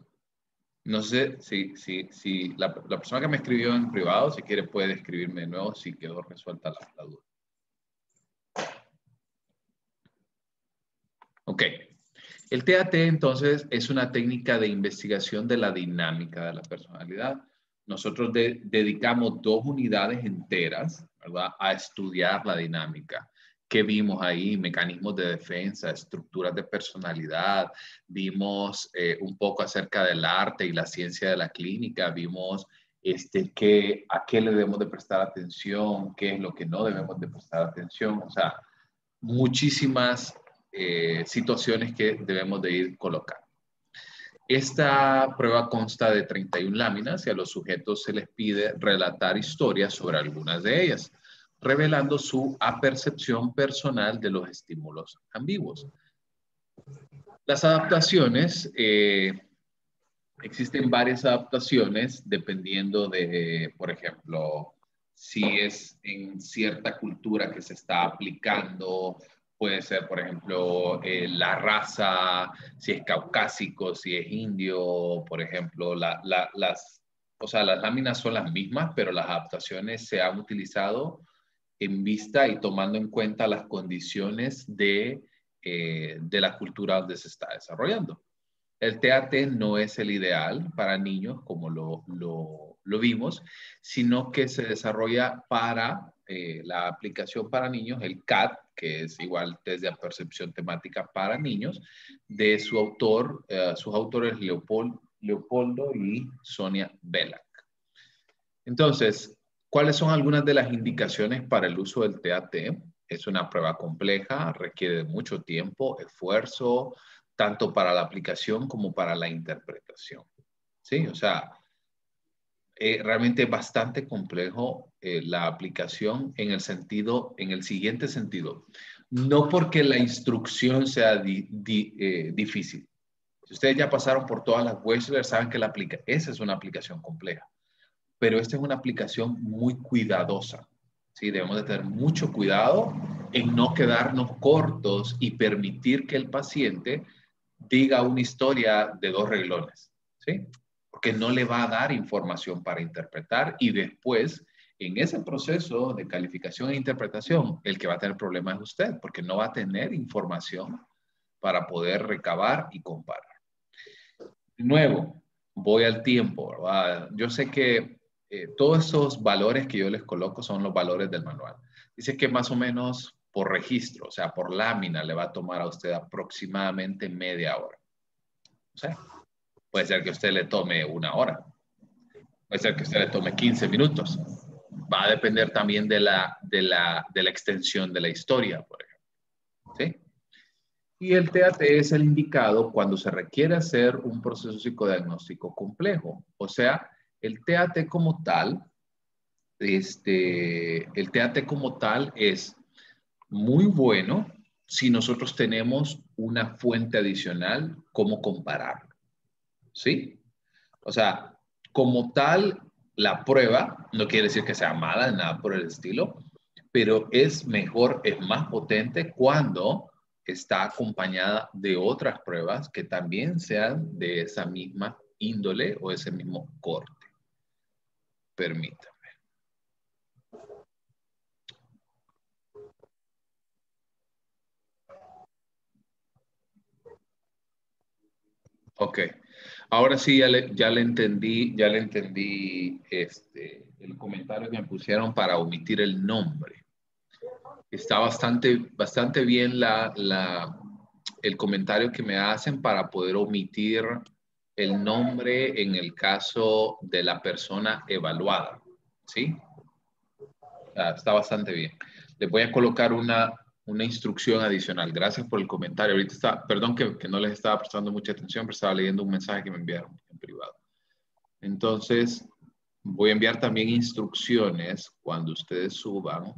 No sé si, si, si la, persona que me escribió en privado, si quiere, puede escribirme de nuevo si quedó resuelta la, la duda. Ok. El TAT entonces es una técnica de investigación de la dinámica de la personalidad. Nosotros dedicamos dos unidades enteras a estudiar la dinámica. ¿Qué vimos ahí? Mecanismos de defensa, estructuras de personalidad, vimos eh, un poco acerca del arte y la ciencia de la clínica, vimos este, qué, a qué le debemos de prestar atención, qué es lo que no debemos de prestar atención, o sea, muchísimas eh, situaciones que debemos de ir colocando. Esta prueba consta de 31 láminas y a los sujetos se les pide relatar historias sobre algunas de ellas, revelando su apercepción personal de los estímulos ambiguos. Las adaptaciones, eh, existen varias adaptaciones dependiendo de, por ejemplo, si es en cierta cultura que se está aplicando puede ser, por ejemplo, eh, la raza, si es caucásico, si es indio, por ejemplo, las, o sea, las láminas son las mismas, pero las adaptaciones se han utilizado en vista y tomando en cuenta las condiciones de, eh, de la cultura donde se está desarrollando. El TAT no es el ideal para niños, como lo, lo, vimos, sino que se desarrolla para eh, la aplicación para niños, el CAT, que es igual test de percepción temática para niños, de su autor, eh, sus autores Leopoldo y Sonia Belak. Entonces, ¿cuáles son algunas de las indicaciones para el uso del TAT? Es una prueba compleja, requiere mucho tiempo, esfuerzo, tanto para la aplicación como para la interpretación. ¿Sí? O sea, eh, realmente bastante complejo eh, la aplicación en el sentido, en el siguiente sentido. No porque la instrucción sea eh, difícil. Si ustedes ya pasaron por todas las Wechsler, saben que la aplica. Esa es una aplicación compleja. Pero esta es una aplicación muy cuidadosa. ¿sí? Debemos de tener mucho cuidado en no quedarnos cortos y permitir que el paciente diga una historia de dos reglones. ¿sí? que no le va a dar información para interpretar y después en ese proceso de calificación e interpretación, el que va a tener problemas es usted, porque no va a tener información para poder recabar y comparar. Nuevo, voy al tiempo, Yo sé que eh, todos esos valores que yo les coloco son los valores del manual. Dice que más o menos por registro, o sea, por lámina, le va a tomar a usted aproximadamente media hora. O sea, Puede ser que usted le tome una hora. Puede ser que usted le tome 15 minutos. Va a depender también de la, de la, de la extensión de la historia, por ejemplo. ¿Sí? Y el TAT es el indicado cuando se requiere hacer un proceso psicodiagnóstico complejo. O sea, el TAT como tal este, el TAT como tal es muy bueno si nosotros tenemos una fuente adicional, ¿cómo compararlo? ¿Sí? O sea, como tal, la prueba no quiere decir que sea mala, nada por el estilo, pero es mejor, es más potente cuando está acompañada de otras pruebas que también sean de esa misma índole o ese mismo corte. Permítame. Ok. Ahora sí, ya le, ya le entendí, ya le entendí este, el comentario que me pusieron para omitir el nombre. Está bastante, bastante bien la, la, el comentario que me hacen para poder omitir el nombre en el caso de la persona evaluada. ¿Sí? está bastante bien. Le voy a colocar una, una instrucción adicional. Gracias por el comentario. Ahorita está, perdón que, que, no les estaba prestando mucha atención, pero estaba leyendo un mensaje que me enviaron en privado. Entonces, voy a enviar también instrucciones cuando ustedes suban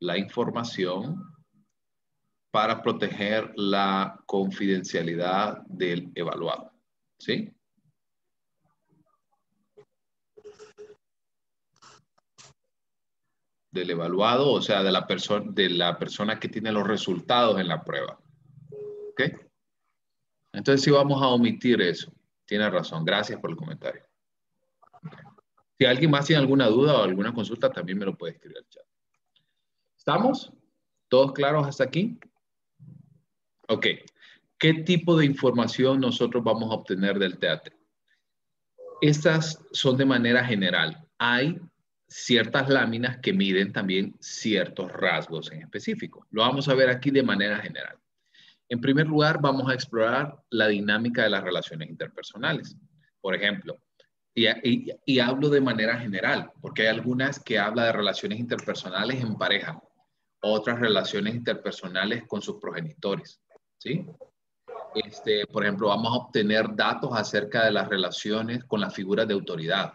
la información para proteger la confidencialidad del evaluado. ¿Sí? del evaluado, o sea, de la, persona de la persona que tiene los resultados en la prueba. ¿Ok? Entonces sí vamos a omitir eso. Tiene razón. Gracias por el comentario. Si alguien más tiene alguna duda o alguna consulta, también me lo puede escribir al chat. ¿Estamos? ¿Todos claros hasta aquí? Ok. ¿Qué tipo de información nosotros vamos a obtener del teatro? Estas son de manera general. Hay ciertas láminas que miden también ciertos rasgos en específico. Lo vamos a ver aquí de manera general. En primer lugar, vamos a explorar la dinámica de las relaciones interpersonales. Por ejemplo, y, hablo de manera general, porque hay algunas que habla de relaciones interpersonales en pareja, otras relaciones interpersonales con sus progenitores, ¿sí? Este, por ejemplo, vamos a obtener datos acerca de las relaciones con las figuras de autoridad,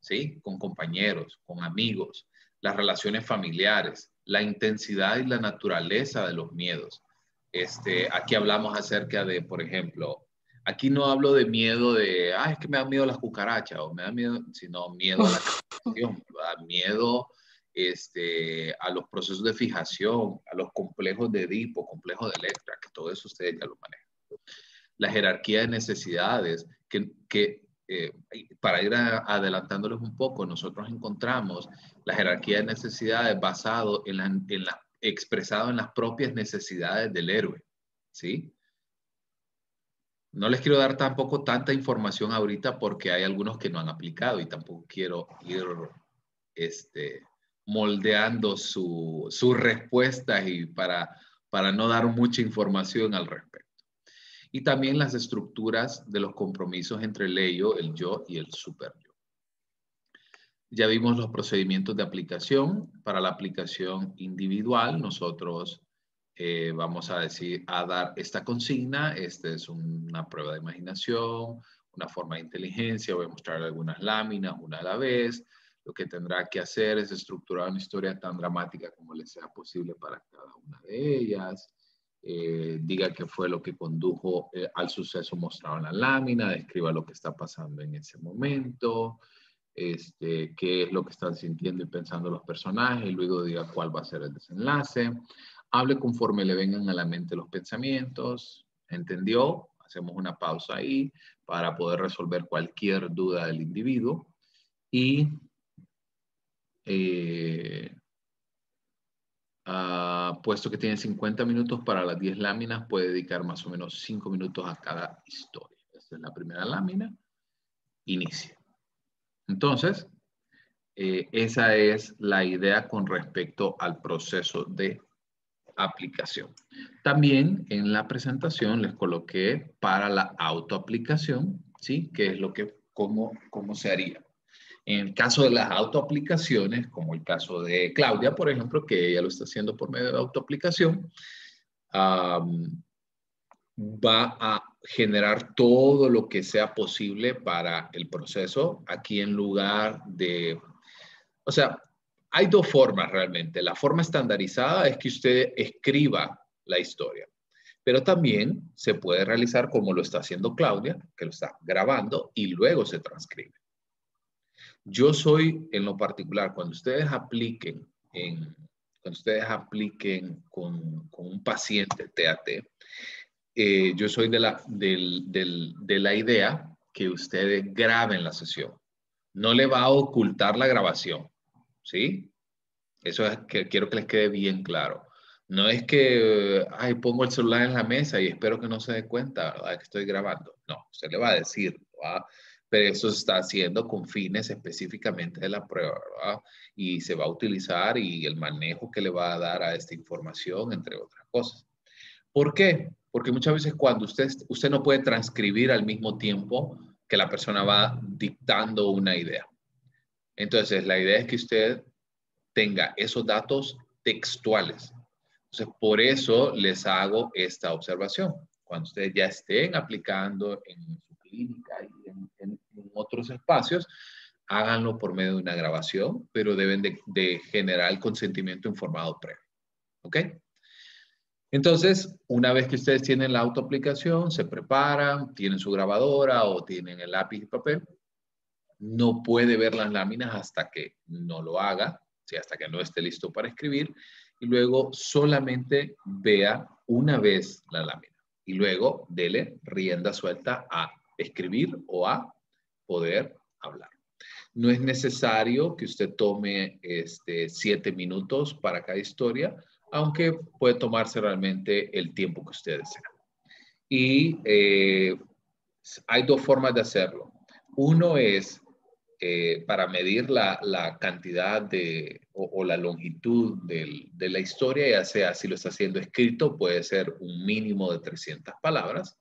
¿sí? Con compañeros, con amigos, las relaciones familiares, la intensidad y la naturaleza de los miedos. Este, aquí hablamos acerca de, por ejemplo, aquí no hablo de miedo de, ah, es que me da miedo las cucarachas o me da miedo, sino miedo a la *laughs* castración, miedo este, a los procesos de fijación, a los complejos de Edipo, complejos de Electra, que todo eso ustedes ya lo manejan. La jerarquía de necesidades, que, que eh, para ir adelantándoles un poco, nosotros encontramos la jerarquía de necesidades basado en la, en la, expresado en las propias necesidades del héroe, ¿sí? No les quiero dar tampoco tanta información ahorita porque hay algunos que no han aplicado y tampoco quiero ir este, moldeando sus su respuestas y para, para no dar mucha información al respecto y también las estructuras de los compromisos entre el ello, el yo y el super yo. Ya vimos los procedimientos de aplicación. Para la aplicación individual, nosotros eh, vamos a decir, a dar esta consigna. Esta es una prueba de imaginación, una forma de inteligencia. Voy a mostrar algunas láminas, una a la vez. Lo que tendrá que hacer es estructurar una historia tan dramática como le sea posible para cada una de ellas. Eh, diga qué fue lo que condujo eh, al suceso mostrado en la lámina, describa lo que está pasando en ese momento, este, qué es lo que están sintiendo y pensando los personajes, luego diga cuál va a ser el desenlace, hable conforme le vengan a la mente los pensamientos, ¿entendió? Hacemos una pausa ahí para poder resolver cualquier duda del individuo. Y eh, Ah, puesto que tiene 50 minutos para las 10 láminas, puede dedicar más o menos 5 minutos a cada historia. Esta es la primera lámina. Inicia. Entonces, eh, esa es la idea con respecto al proceso de aplicación. También en la presentación les coloqué para la autoaplicación, ¿sí? Que es lo que, cómo, cómo se haría. En el caso de las autoaplicaciones, como el caso de Claudia, por ejemplo, que ella lo está haciendo por medio de autoaplicación, va a generar todo lo que sea posible para el proceso. Aquí en lugar de, o sea, hay dos formas realmente. La forma estandarizada es que usted escriba la historia, pero también se puede realizar como lo está haciendo Claudia, que lo está grabando y luego se transcribe. Yo soy, en lo particular, cuando ustedes apliquen, en, cuando ustedes apliquen con, un paciente TAT, eh, yo soy de la, de la idea que ustedes graben la sesión. No le va a ocultar la grabación, ¿sí? Eso es que quiero que les quede bien claro. No es que, ay, pongo el celular en la mesa y espero que no se dé cuenta que estoy grabando. No, usted le va a decir, ¿verdad? Pero eso se está haciendo con fines específicamente de la prueba, ¿verdad? Y se va a utilizar y el manejo que le va a dar a esta información, entre otras cosas. ¿Por qué? Porque muchas veces cuando usted, usted no puede transcribir al mismo tiempo que la persona va dictando una idea. Entonces, la idea es que usted tenga esos datos textuales. Entonces, por eso les hago esta observación. Cuando ustedes ya estén aplicando en su clínica y otros espacios, háganlo por medio de una grabación, pero deben de, generar el consentimiento informado previo. ¿Ok? Entonces, una vez que ustedes tienen la autoaplicación, se preparan, tienen su grabadora o tienen el lápiz y papel, no puede ver las láminas hasta que no lo haga, ¿sí? hasta que no esté listo para escribir, y luego solamente vea una vez la lámina y luego dele rienda suelta a escribir o a poder hablar. No es necesario que usted tome este, siete minutos para cada historia, aunque puede tomarse realmente el tiempo que usted desea. Y eh, hay dos formas de hacerlo. Uno es eh, para medir la, cantidad de, o, la longitud de la historia, ya sea si lo está haciendo escrito, puede ser un mínimo de 300 palabras,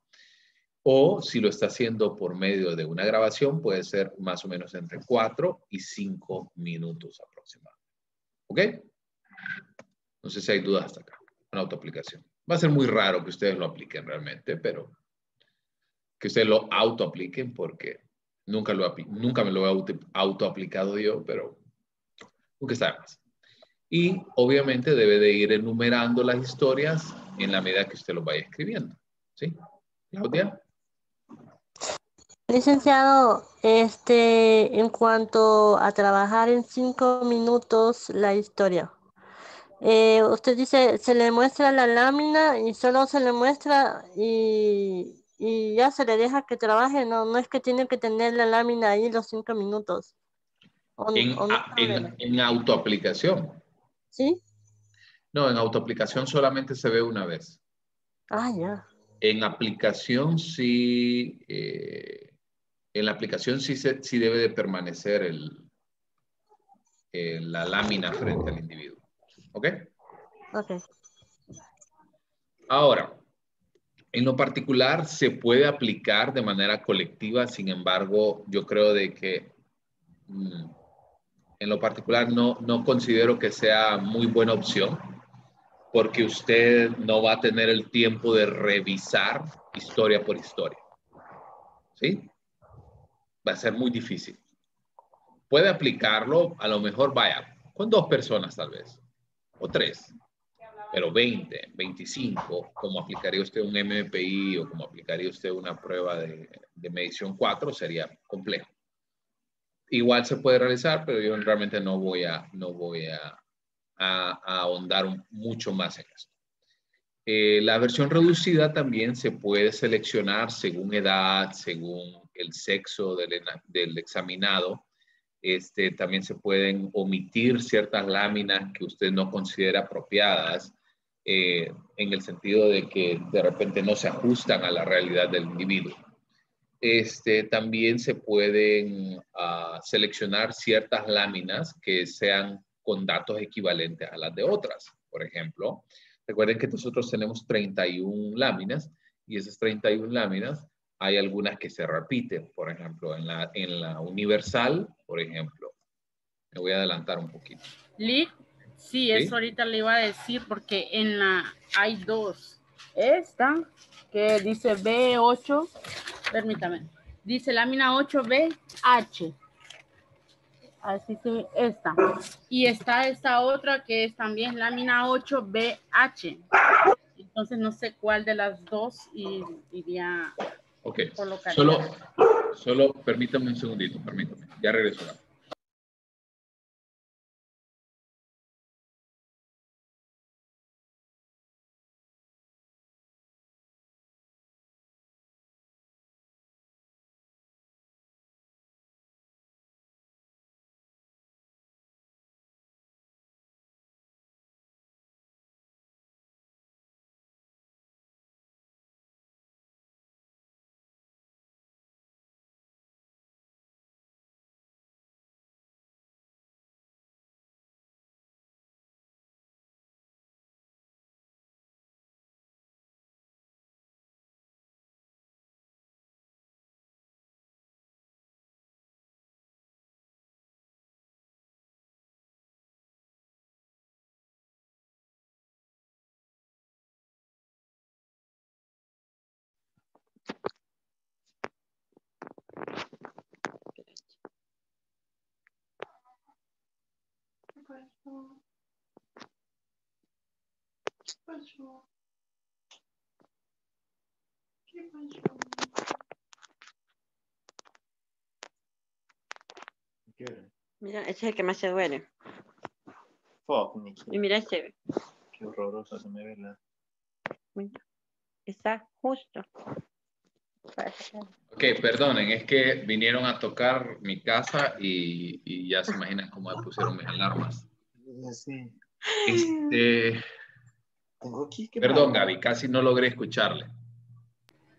o si lo está haciendo por medio de una grabación, puede ser más o menos entre 4 y 5 minutos aproximadamente. ¿Ok? No sé si hay dudas hasta acá. Una autoaplicación. Va a ser muy raro que ustedes lo apliquen realmente, pero que ustedes lo autoapliquen porque nunca, lo, nunca me lo he autoaplicado yo, pero nunca está más. Y obviamente debe de ir enumerando las historias en la medida que usted lo vaya escribiendo. ¿Sí? Claudia. Licenciado, este, en cuanto a trabajar en cinco minutos la historia, eh, usted dice, se le muestra la lámina y solo se le muestra y, ya se le deja que trabaje, no, no es que tiene que tener la lámina ahí los cinco minutos. en, en autoaplicación. ¿Sí? No, en autoaplicación solamente se ve una vez. Ah, ya. En aplicación sí, eh, en la aplicación sí, se, sí debe de permanecer el, la lámina frente al individuo. ¿Ok? Ok. Ahora, en lo particular se puede aplicar de manera colectiva, sin embargo, yo creo de que mm, en lo particular no, no considero que sea muy buena opción porque usted no va a tener el tiempo de revisar historia por historia. ¿Sí? Va a ser muy difícil. Puede aplicarlo, a lo mejor vaya, con dos personas tal vez, o tres, pero 20, 25, como aplicaría usted un MPI o como aplicaría usted una prueba de, medición 4, sería complejo. Igual se puede realizar, pero yo realmente no voy a, no voy a, ahondar mucho más en esto. Eh, la versión reducida también se puede seleccionar según edad, según el sexo del, examinado. Este, también se pueden omitir ciertas láminas que usted no considera apropiadas eh, en el sentido de que de repente no se ajustan a la realidad del individuo. Este, también se pueden ah, seleccionar ciertas láminas que sean con datos equivalentes a las de otras. Por ejemplo, recuerden que nosotros tenemos 31 láminas y esas 31 láminas hay algunas que se repiten, por ejemplo, en la, en la universal, por ejemplo. Me voy a adelantar un poquito. Lee, sí, eso ahorita le iba a decir porque en la hay dos. Esta que dice B8, permítame, dice lámina 8BH. Así se esta. Y está esta otra que es también lámina 8BH. Entonces no sé cuál de las dos iría Ok, solo, solo permítame un segundito, permítame. Ya regreso. ¿Qué pasó? ¿Qué pasó? Mira, ese es el que más se duele. Fuck, Y mira este. Qué horrorosa se me ve la. Está justo. Ok, perdonen, es que vinieron a tocar mi casa y, y ya se imaginan cómo me pusieron mis alarmas. Sí. Este, perdón, Gaby, casi no logré escucharle.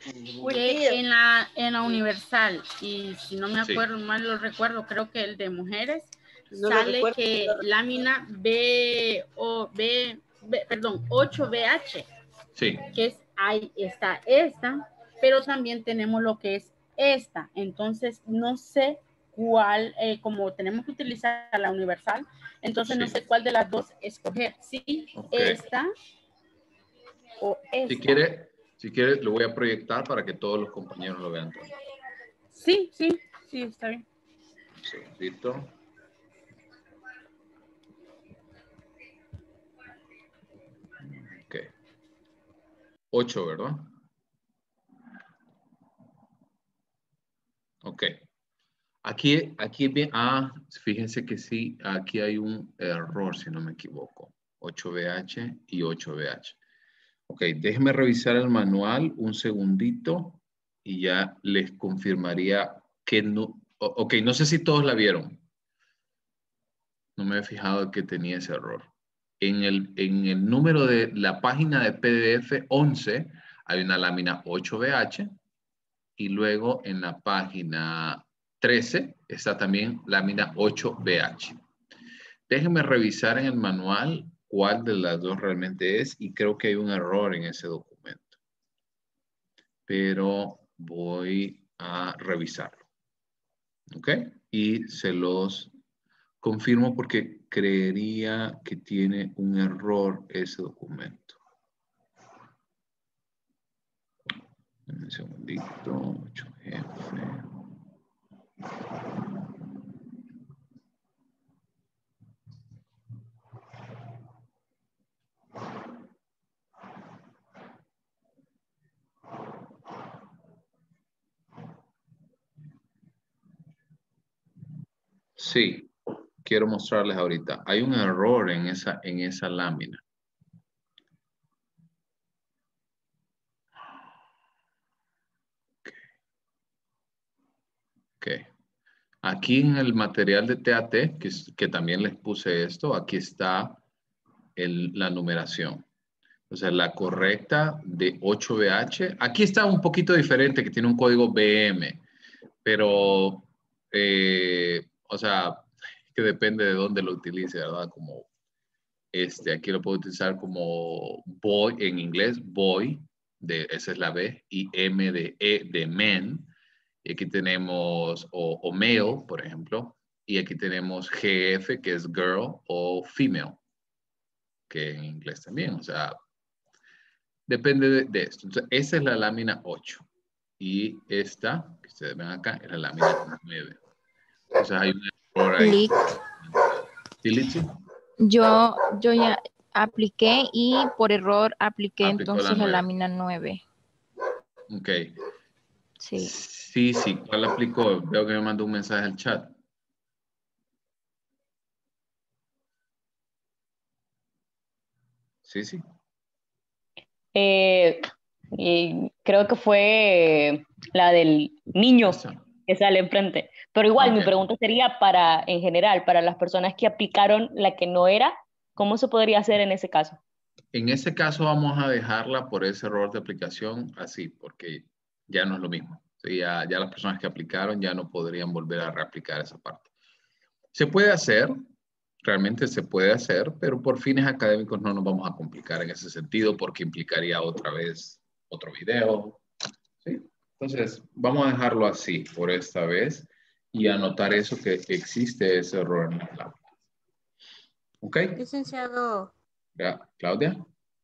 en la, en la Universal, y si no me acuerdo mal lo recuerdo, creo que el de mujeres, sale que lámina B, o B, B, perdón, 8BH. Sí. Que es, ahí está esta, pero también tenemos lo que es esta. Entonces, no sé cuál, eh, como tenemos que utilizar la universal, entonces no sé cuál de las dos escoger. Sí, esta o esta. Si quiere, si quiere, lo voy a proyectar para que todos los compañeros lo vean. Sí, sí, sí, está bien. Un segundito. Ok. Ocho, ¿verdad? Ok. Aquí, aquí ah, fíjense que sí, aquí hay un error, si no me equivoco. 8BH y 8BH. Ok, déjenme revisar el manual un segundito y ya les confirmaría que no, ok, no sé si todos la vieron. No me he fijado que tenía ese error. En el, en el número de la página de PDF 11 hay una lámina 8BH y luego en la página 13 está también lámina 8BH. Déjenme revisar en el manual cuál de las dos realmente es y creo que hay un error en ese documento. Pero voy a revisarlo. ¿Ok? Y se los confirmo porque creería que tiene un error ese documento. Un segundito, 8F. Sí, quiero mostrarles ahorita. Hay un error en esa, en esa lámina. Aquí en el material de TAT, que, que también les puse esto, aquí está la numeración. O sea, la correcta de 8BH. Aquí está un poquito diferente, que tiene un código BM, pero, eh, o sea, *laughs* que depende de dónde lo utilice, ¿verdad? Como, este, aquí lo puedo utilizar como boy en inglés, boy, de, esa es la B, y M de E de men, y aquí tenemos o, male, por ejemplo. Y aquí tenemos GF, que es girl o female, que en inglés también. O sea, depende de, esto. Entonces, esa es la lámina 8. Y esta, que ustedes ven acá, es la lámina 9. O sea, hay un Por ahí. Utility. Yo, yo ya apliqué y por error apliqué Aplicó la entonces la nueve. lámina 9. Ok. Sí. Sí, sí. ¿Cuál aplicó? Veo que me mandó un mensaje al chat. Sí, sí. Eh, y creo que fue la del niño que sale enfrente. Pero igual, mi pregunta sería para, en general, para las personas que aplicaron la que no era, ¿cómo se podría hacer en ese caso? En ese caso vamos a dejarla por ese error de aplicación así, porque ya no es lo mismo. Ya, ya las personas que aplicaron ya no podrían volver a reaplicar esa parte. Se puede hacer, realmente se puede hacer, pero por fines académicos no nos vamos a complicar en ese sentido porque implicaría otra vez otro video. ¿sí? Entonces, vamos a dejarlo así por esta vez y anotar eso que existe ese error en la lámina. ¿Ok? Licenciado, Ya, Claudia.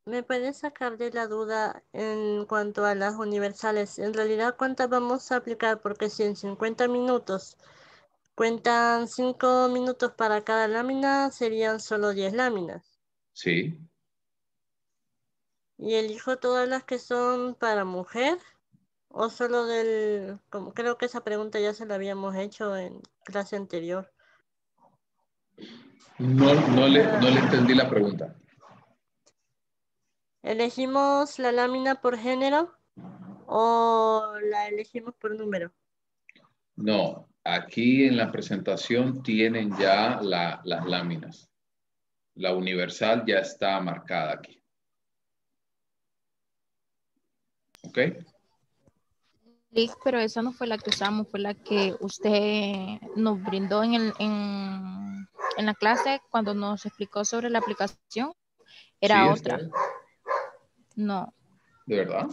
¿Me puede sacar de la duda en cuanto a las universales? En realidad, ¿cuántas vamos a aplicar? Porque si en 50 minutos cuentan 5 minutos para cada lámina, serían solo 10 láminas. Sí. ¿Y elijo todas las que son para mujer? ¿O solo del...? Como creo que esa pregunta ya se la habíamos hecho en clase anterior. No, no, le, no le entendí la pregunta. ¿Elegimos la lámina por género o la elegimos por número? No, aquí en la presentación tienen ya la- las láminas. La universal ya está marcada aquí. ¿Ok? Pero esa no fue la que usamos, fue la que usted nos brindó en, el, en, en la clase cuando nos explicó sobre la aplicación. Era Sí, otra. está. No. ¿De verdad?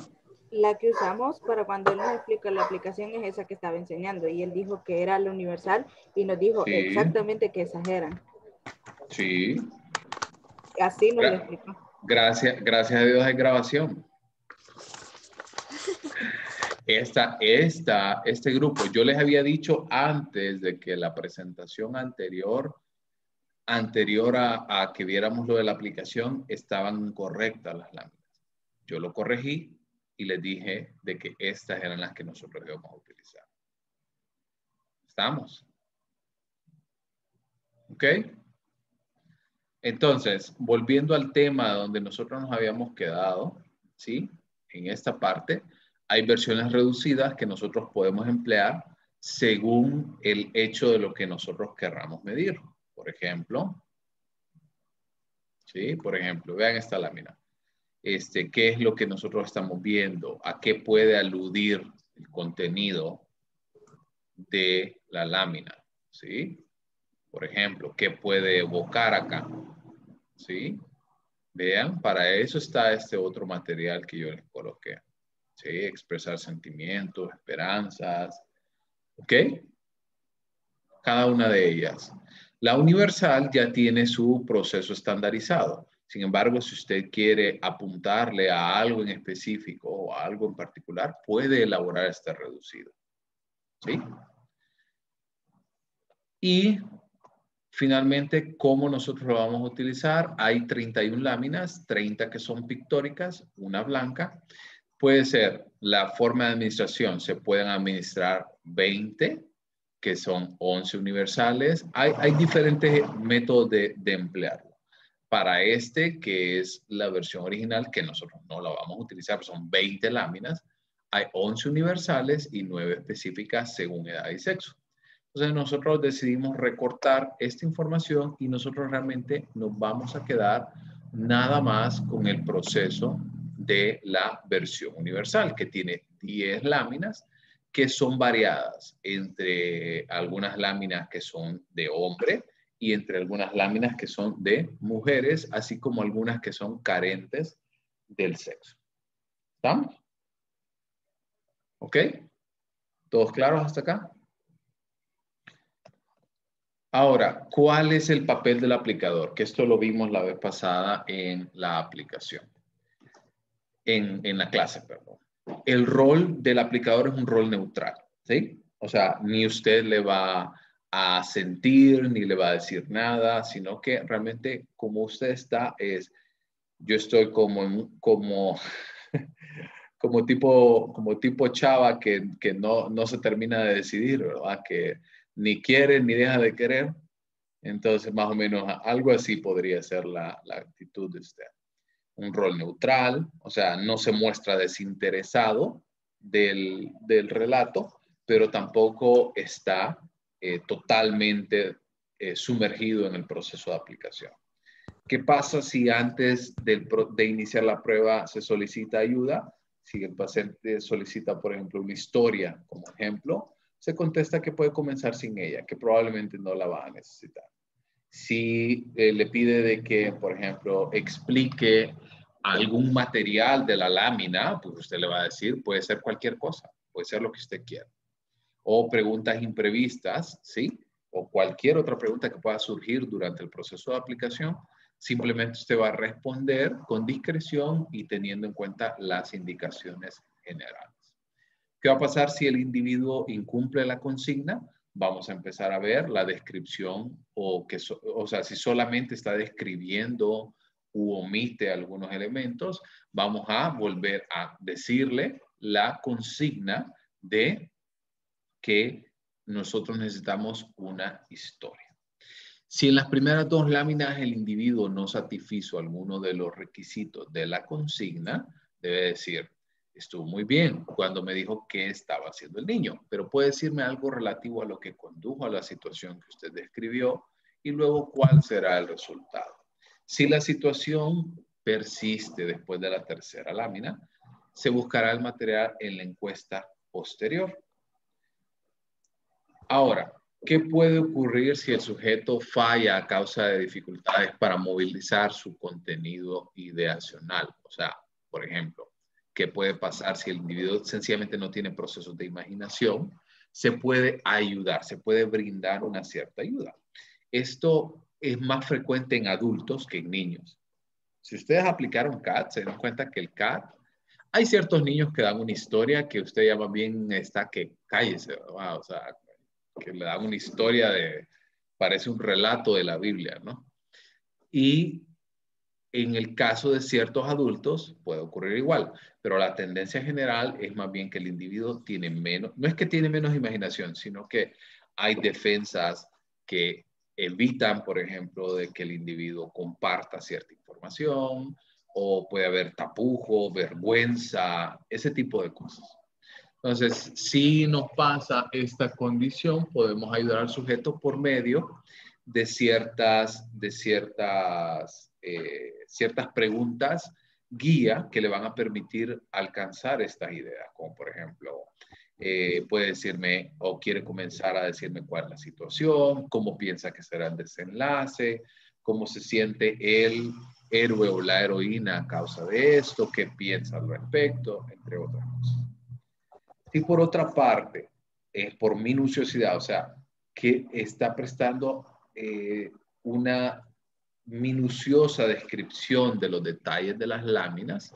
La que usamos para cuando él nos explica la aplicación es esa que estaba enseñando y él dijo que era la universal y nos dijo Sí. exactamente que esas eran. Sí. Así nos lo explicó. Gracias, gracias a Dios hay grabación. Esta, esta, este grupo, yo les había dicho antes de que la presentación anterior, anterior a, a que viéramos lo de la aplicación, estaban incorrectas las láminas. Yo lo corregí y les dije de que estas eran las que nosotros íbamos a utilizar. ¿Estamos? ¿Ok? Entonces, volviendo al tema donde nosotros nos habíamos quedado, ¿sí? En esta parte, hay versiones reducidas que nosotros podemos emplear según el hecho de lo que nosotros querramos medir. Por ejemplo, ¿sí? Por ejemplo, vean esta lámina. Este, ¿Qué es lo que nosotros estamos viendo? ¿A qué puede aludir el contenido de la lámina? ¿Sí? Por ejemplo, ¿qué puede evocar acá? ¿Sí? Vean, para eso está este otro material que yo les coloqué. ¿Sí? Expresar sentimientos, esperanzas. ¿Ok? Cada una de ellas. La universal ya tiene su proceso estandarizado. Sin embargo, si usted quiere apuntarle a algo en específico o a algo en particular, puede elaborar este reducido. ¿Sí? Y finalmente, ¿cómo nosotros lo vamos a utilizar? Hay 31 láminas, 30 que son pictóricas, una blanca. Puede ser la forma de administración, se pueden administrar 20, que son 11 universales. Hay, diferentes métodos de, de emplearlo. Para este, que es la versión original, que nosotros no la vamos a utilizar, son 20 láminas, hay 11 universales y 9 específicas según edad y sexo. Entonces nosotros decidimos recortar esta información y nosotros realmente nos vamos a quedar nada más con el proceso de la versión universal, que tiene 10 láminas que son variadas entre algunas láminas que son de hombre y entre algunas láminas que son de mujeres, así como algunas que son carentes del sexo. ¿Estamos? ¿Ok? ¿Todos claros hasta acá? Ahora, ¿cuál es el papel del aplicador? Que esto lo vimos la vez pasada en la aplicación, en, en la clase, perdón. El rol del aplicador es un rol neutral, ¿sí? O sea, ni usted le va a sentir ni le va a decir nada, sino que realmente como usted está es, yo estoy como, como, *laughs* como tipo, como tipo chava que, que no, no se termina de decidir, ¿verdad? Que ni quiere ni deja de querer. Entonces, más o menos algo así podría ser la, la actitud de usted. Un rol neutral, o sea, no se muestra desinteresado del, del relato, pero tampoco está eh, totalmente eh, sumergido en el proceso de aplicación. ¿Qué pasa si antes de iniciar la prueba se solicita ayuda? Si el paciente solicita, por ejemplo, una historia como ejemplo, se contesta que puede comenzar sin ella, que probablemente no la va a necesitar. Si eh, le pide de que, por ejemplo, explique algún material de la lámina, pues usted le va a decir, puede ser cualquier cosa, puede ser lo que usted quiera o preguntas imprevistas, ¿sí? O cualquier otra pregunta que pueda surgir durante el proceso de aplicación, simplemente usted va a responder con discreción y teniendo en cuenta las indicaciones generales. ¿Qué va a pasar si el individuo incumple la consigna? Vamos a empezar a ver la descripción o, que, o sea, si solamente está describiendo u omite algunos elementos, vamos a volver a decirle la consigna de que nosotros necesitamos una historia. Si en las primeras dos láminas el individuo no satisfizo alguno de los requisitos de la consigna, debe decir, estuvo muy bien cuando me dijo qué estaba haciendo el niño, pero puede decirme algo relativo a lo que condujo a la situación que usted describió y luego cuál será el resultado. Si la situación persiste después de la tercera lámina, se buscará el material en la encuesta posterior. Ahora, ¿qué puede ocurrir si el sujeto falla a causa de dificultades para movilizar su contenido ideacional? O sea, por ejemplo, ¿qué puede pasar si el individuo sencillamente no tiene procesos de imaginación? Se puede ayudar, se puede brindar una cierta ayuda. Esto es más frecuente en adultos que en niños. Si ustedes aplicaron CAT, se dan cuenta que el CAT, hay ciertos niños que dan una historia que usted llama bien está que cállese, o sea, que le da una historia de, parece un relato de la Biblia, ¿no? Y en el caso de ciertos adultos puede ocurrir igual, pero la tendencia general es más bien que el individuo tiene menos, no es que tiene menos imaginación, sino que hay defensas que evitan, por ejemplo, de que el individuo comparta cierta información o puede haber tapujo, vergüenza, ese tipo de cosas. Entonces, si nos pasa esta condición, podemos ayudar al sujeto por medio de ciertas, de ciertas, eh, ciertas preguntas guía que le van a permitir alcanzar estas ideas, como por ejemplo, eh, puede decirme o quiere comenzar a decirme cuál es la situación, cómo piensa que será el desenlace, cómo se siente el héroe o la heroína a causa de esto, qué piensa al respecto, entre otras cosas. Si por otra parte, es por minuciosidad, o sea, que está prestando eh, una minuciosa descripción de los detalles de las láminas,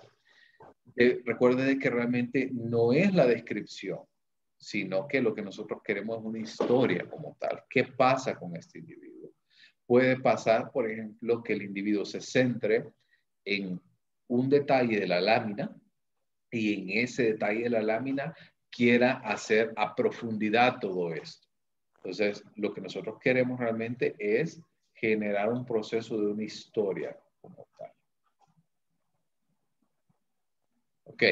eh, recuerde que realmente no es la descripción, sino que lo que nosotros queremos es una historia como tal. ¿Qué pasa con este individuo? Puede pasar, por ejemplo, que el individuo se centre en un detalle de la lámina y en ese detalle de la lámina quiera hacer a profundidad todo esto. Entonces, lo que nosotros queremos realmente es generar un proceso de una historia como tal. Ok.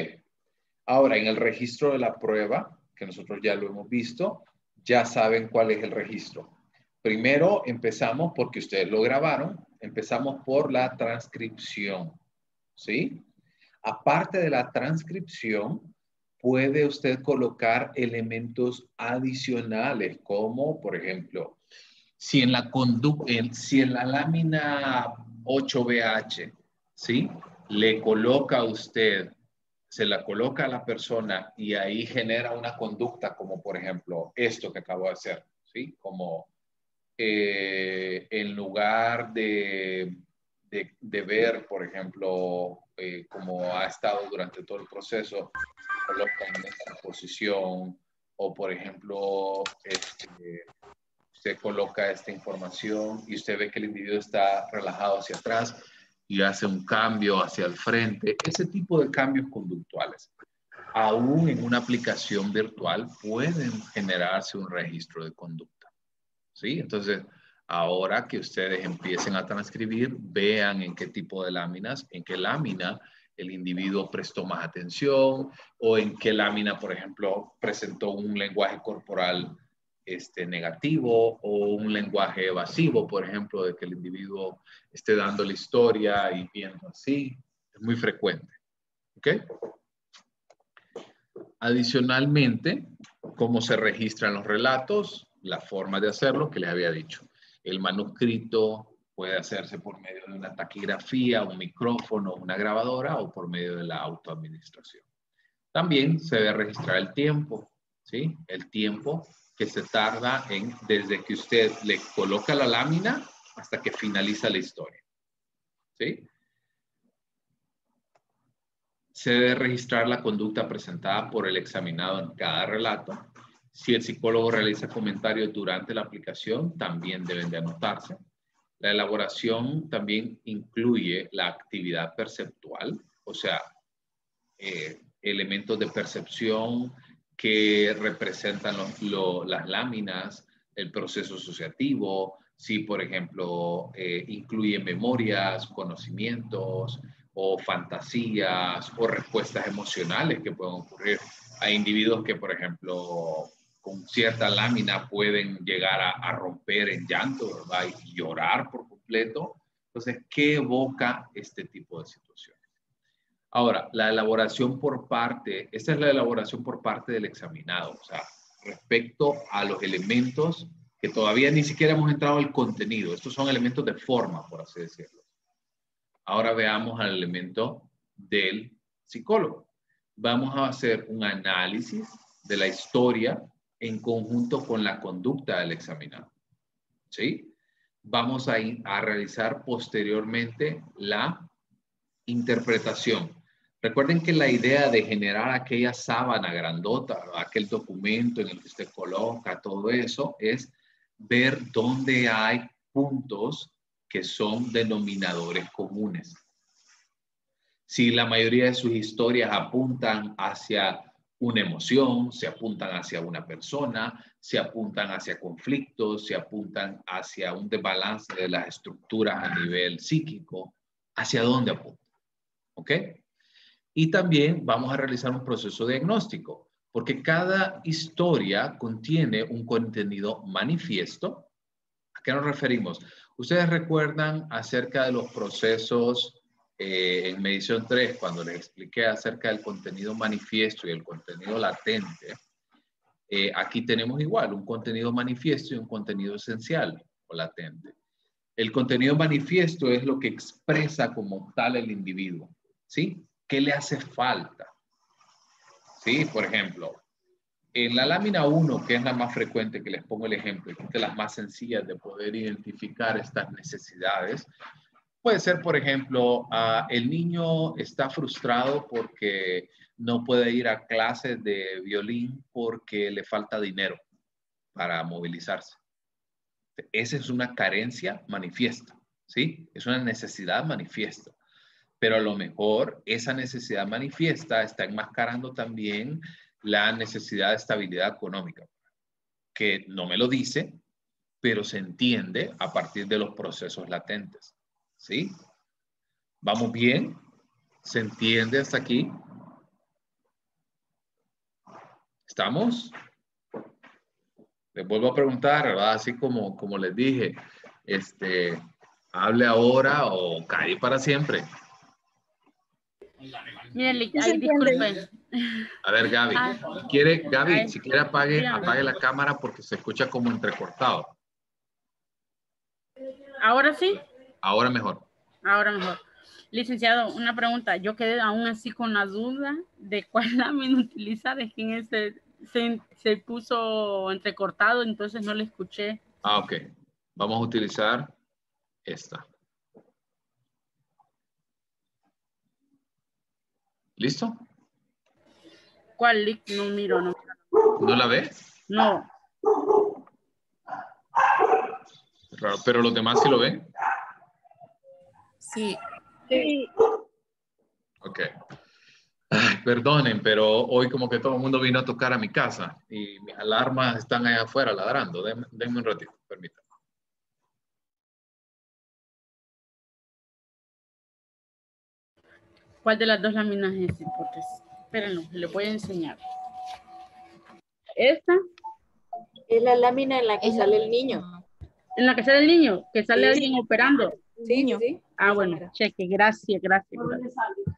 Ahora, en el registro de la prueba, que nosotros ya lo hemos visto, ya saben cuál es el registro. Primero empezamos, porque ustedes lo grabaron, empezamos por la transcripción. ¿Sí? Aparte de la transcripción, puede usted colocar elementos adicionales, como por ejemplo, si en la, si en la lámina 8BH, ¿sí? Le coloca a usted, se la coloca a la persona y ahí genera una conducta como por ejemplo esto que acabo de hacer, ¿sí? Como eh, en lugar de, de, ver, por ejemplo, eh, como ha estado durante todo el proceso, coloca en esta posición o por ejemplo este, usted coloca esta información y usted ve que el individuo está relajado hacia atrás y hace un cambio hacia el frente, ese tipo de cambios conductuales. Aún en una aplicación virtual pueden generarse un registro de conducta. ¿Sí? Entonces, ahora que ustedes empiecen a transcribir, vean en qué tipo de láminas, en qué lámina el individuo prestó más atención o en qué lámina, por ejemplo, presentó un lenguaje corporal este, negativo o un lenguaje evasivo, por ejemplo, de que el individuo esté dando la historia y viendo así. Es muy frecuente. ¿Ok? Adicionalmente, cómo se registran los relatos, la forma de hacerlo que les había dicho. El manuscrito puede hacerse por medio de una taquigrafía, un micrófono, una grabadora o por medio de la autoadministración. También se debe registrar el tiempo, ¿sí? El tiempo que se tarda en desde que usted le coloca la lámina hasta que finaliza la historia. ¿Sí? Se debe registrar la conducta presentada por el examinado en cada relato. Si el psicólogo realiza comentarios durante la aplicación, también deben de anotarse. La elaboración también incluye la actividad perceptual, o sea, eh, elementos de percepción que representan las láminas, el proceso asociativo, si por ejemplo eh, incluye memorias, conocimientos o fantasías o respuestas emocionales que pueden ocurrir. Hay individuos que, por ejemplo, con cierta lámina pueden llegar a, romper en llanto, ¿verdad? Y llorar por completo. Entonces, ¿qué evoca este tipo de situaciones? Ahora, la elaboración por parte, esta es la elaboración por parte del examinado, o sea, respecto a los elementos que todavía ni siquiera hemos entrado al contenido. Estos son elementos de forma, por así decirlo. Ahora veamos al elemento del psicólogo. Vamos a hacer un análisis de la historia en conjunto con la conducta del examinado. ¿Sí? Vamos a, a realizar posteriormente la interpretación. Recuerden que la idea de generar aquella sábana grandota, aquel documento en el que usted coloca todo eso, es ver dónde hay puntos que son denominadores comunes. Si la mayoría de sus historias apuntan hacia una emoción, se apuntan hacia una persona, se apuntan hacia conflictos, se apuntan hacia un desbalance de las estructuras a nivel psíquico. ¿Hacia dónde apuntan? ¿Ok? Y también vamos a realizar un proceso diagnóstico, porque cada historia contiene un contenido manifiesto. ¿A qué nos referimos? Ustedes recuerdan acerca de los procesos eh, en medición 3, cuando les expliqué acerca del contenido manifiesto y el contenido latente, eh, aquí tenemos igual un contenido manifiesto y un contenido esencial o latente. El contenido manifiesto es lo que expresa como tal el individuo, ¿sí? ¿Qué le hace falta? ¿Sí? Por ejemplo, en la lámina 1, que es la más frecuente, que les pongo el ejemplo, que es de las más sencillas de poder identificar estas necesidades, Puede ser, por ejemplo, ah, el niño está frustrado porque no puede ir a clases de violín porque le falta dinero para movilizarse. Esa es una carencia manifiesta, ¿sí? Es una necesidad manifiesta. Pero a lo mejor esa necesidad manifiesta está enmascarando también la necesidad de estabilidad económica, que no me lo dice, pero se entiende a partir de los procesos latentes. ¿Sí? ¿Vamos bien? ¿Se entiende hasta aquí? ¿Estamos? Les vuelvo a preguntar, ¿verdad? Así como, como les dije, este, hable ahora o cae para siempre. disculpen. A ver, Gaby. Ah. ¿Quiere, Gaby, si quiere apague, apague la cámara porque se escucha como entrecortado. ¿Ahora sí? Ahora mejor. Ahora mejor. Licenciado, una pregunta. Yo quedé aún así con la duda de cuál *laughs* lámina utilizar. Es que en ese se, se puso entrecortado, entonces no le escuché. Ah, ok. Vamos a utilizar esta. ¿Listo? ¿Cuál? No miro, no. ¿No la ve? No. Pero los demás sí lo ven. Sí. Sí. Ok. Ay, perdonen, pero hoy como que todo el mundo vino a tocar a mi casa y mis alarmas están allá afuera ladrando. Denme, denme un ratito, permítanme. ¿Cuál de las dos láminas es hipótesis? Espérenlo, le voy a enseñar. Esta. Es la lámina en la que sale el niño. En la que sale el niño, que sale Sí. alguien operando. Sí, sí. Ah, bueno, cheque, gracias, gracias. gracias.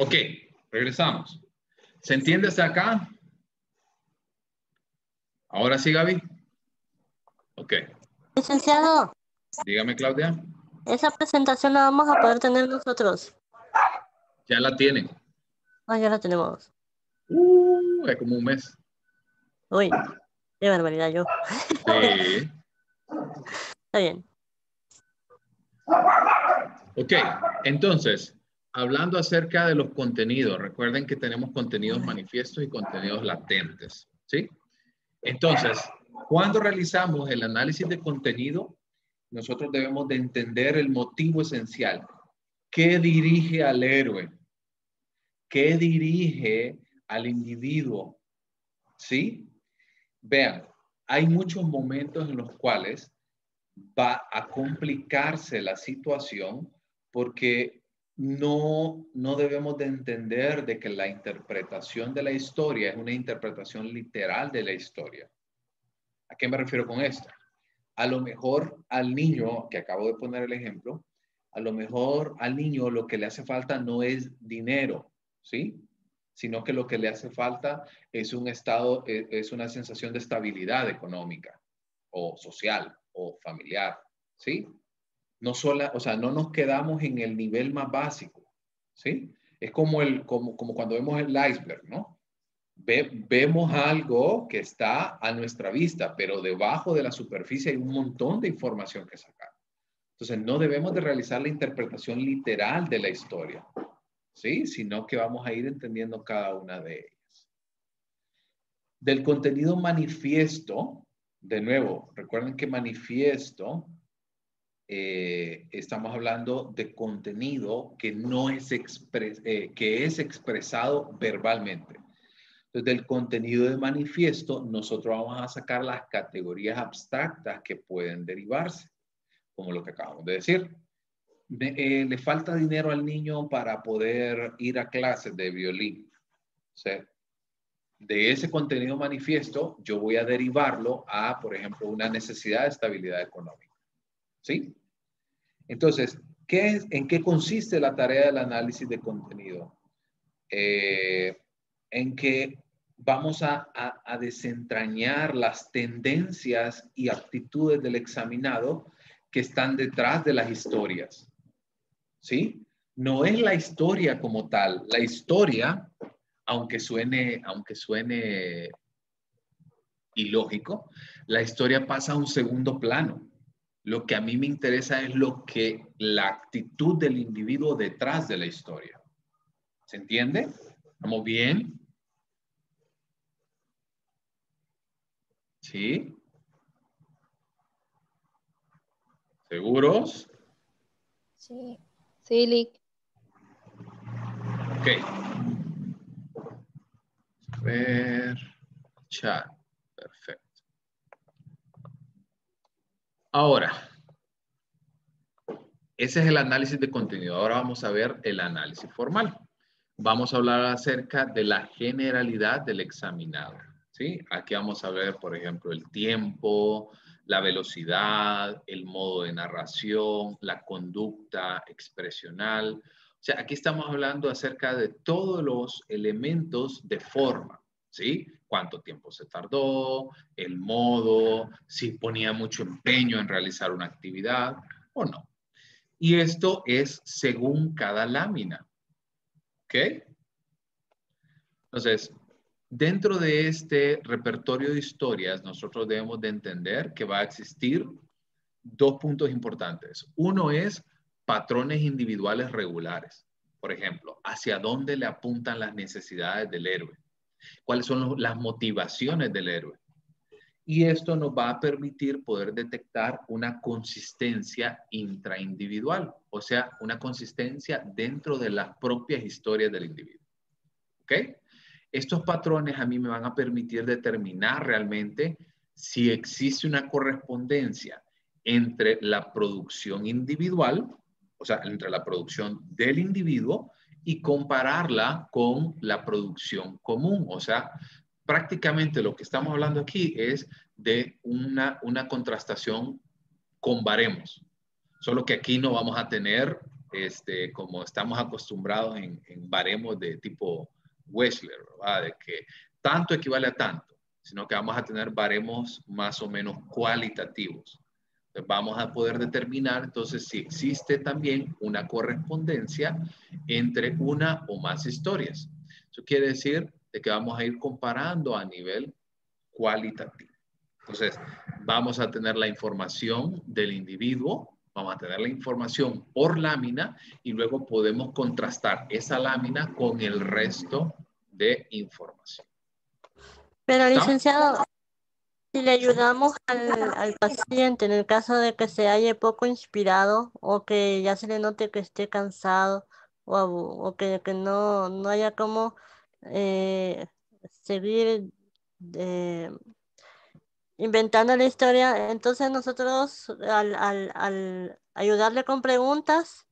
Ok, regresamos. ¿Se entiende hasta acá? Ahora sí, Gaby. Ok, Licenciado, dígame, Claudia. esa presentación la vamos a poder tener nosotros. Ya la tienen. Ah, ya la tenemos. Uh, es como un mes. Uy, qué barbaridad yo. Sí. *laughs* Está bien. Ok, entonces, hablando acerca de los contenidos, recuerden que tenemos contenidos manifiestos y contenidos latentes, ¿sí? Entonces, cuando realizamos el análisis de contenido, nosotros debemos de entender el motivo esencial. ¿Qué dirige al héroe? ¿Qué dirige al individuo? ¿Sí? Vean, hay muchos momentos en los cuales va a complicarse la situación porque no, no debemos de entender de que la interpretación de la historia es una interpretación literal de la historia. ¿A qué me refiero con esto? A lo mejor al niño, que acabo de poner el ejemplo, a lo mejor al niño lo que le hace falta no es dinero, ¿sí? Sino que lo que le hace falta es un estado, e- es una sensación de estabilidad económica o social o familiar, ¿sí? No sola, o sea, no nos quedamos en el nivel más básico, ¿sí? Es como, el, como, como cuando vemos el iceberg, ¿no? Ve- vemos algo que está a nuestra vista, pero debajo de la superficie hay un montón de información que sacar. Entonces, no debemos de realizar la interpretación literal de la historia, ¿sí? Sino que vamos a ir entendiendo cada una de ellas. Del contenido manifiesto, de nuevo, recuerden que manifiesto, eh, estamos hablando de contenido que no es, expres- eh, que es expresado verbalmente. Entonces, del contenido de manifiesto, nosotros vamos a sacar las categorías abstractas que pueden derivarse, como lo que acabamos de decir. Eh, le falta dinero al niño para poder ir a clases de violín. de ese contenido manifiesto, yo voy a derivarlo a, por ejemplo, una necesidad de estabilidad económica. ¿Sí? Entonces, ¿qué ¿en qué consiste la tarea del análisis de contenido? Eh, en que vamos a, desentrañar las tendencias y actitudes del examinado que están detrás de las historias. ¿Sí? No es la historia como tal. La historia, aunque suene, aunque suene ilógico, la historia pasa a un segundo plano. Lo que a mí me interesa es lo que la actitud del individuo detrás de la historia. ¿Se entiende? ¿Estamos bien? ¿Sí? ¿Seguros? Sí. Sí, Lick. Ok. ver. Chat. Perfecto. Ahora, ese es el análisis de contenido. Ahora vamos a ver el análisis formal. Vamos a hablar acerca de la generalidad del examinado. ¿sí? Aquí vamos a ver, por ejemplo, el tiempo, la velocidad, el modo de narración, la conducta expresional. O sea, aquí estamos hablando acerca de todos los elementos de forma, ¿sí? Cuánto tiempo se tardó, el modo, si ponía mucho empeño en realizar una actividad o no. Y esto es según cada lámina. ¿Ok? Entonces, dentro de este repertorio de historias, nosotros debemos de entender que va a existir dos puntos importantes. Uno es patrones individuales regulares. Por ejemplo, hacia dónde le apuntan las necesidades del héroe. ¿Cuáles son las motivaciones del héroe? Y esto nos va a permitir poder detectar una consistencia intraindividual, o sea, una consistencia dentro de las propias historias del individuo. ¿Ok? Estos patrones a mí me van a permitir determinar realmente si existe una correspondencia entre la producción individual, o sea, entre la producción del individuo y compararla con la producción común, o sea, prácticamente lo que estamos hablando aquí es de una, una contrastación con baremos. Solo que aquí no vamos a tener, este, como estamos acostumbrados en, en baremos de tipo Wechsler, de que tanto equivale a tanto, sino que vamos a tener baremos más o menos cualitativos. Vamos a poder determinar entonces si existe también una correspondencia entre una o más historias. Eso quiere decir de que vamos a ir comparando a nivel cualitativo. Entonces, vamos a tener la información del individuo, vamos a tener la información por lámina y luego podemos contrastar esa lámina con el resto de información. Pero, licenciado, si le ayudamos al, paciente en el caso de que se haya poco inspirado o que ya se le note que esté cansado o, que, no, no haya como eh, seguir eh, inventando la historia. Entonces nosotros al, ayudarle con preguntas,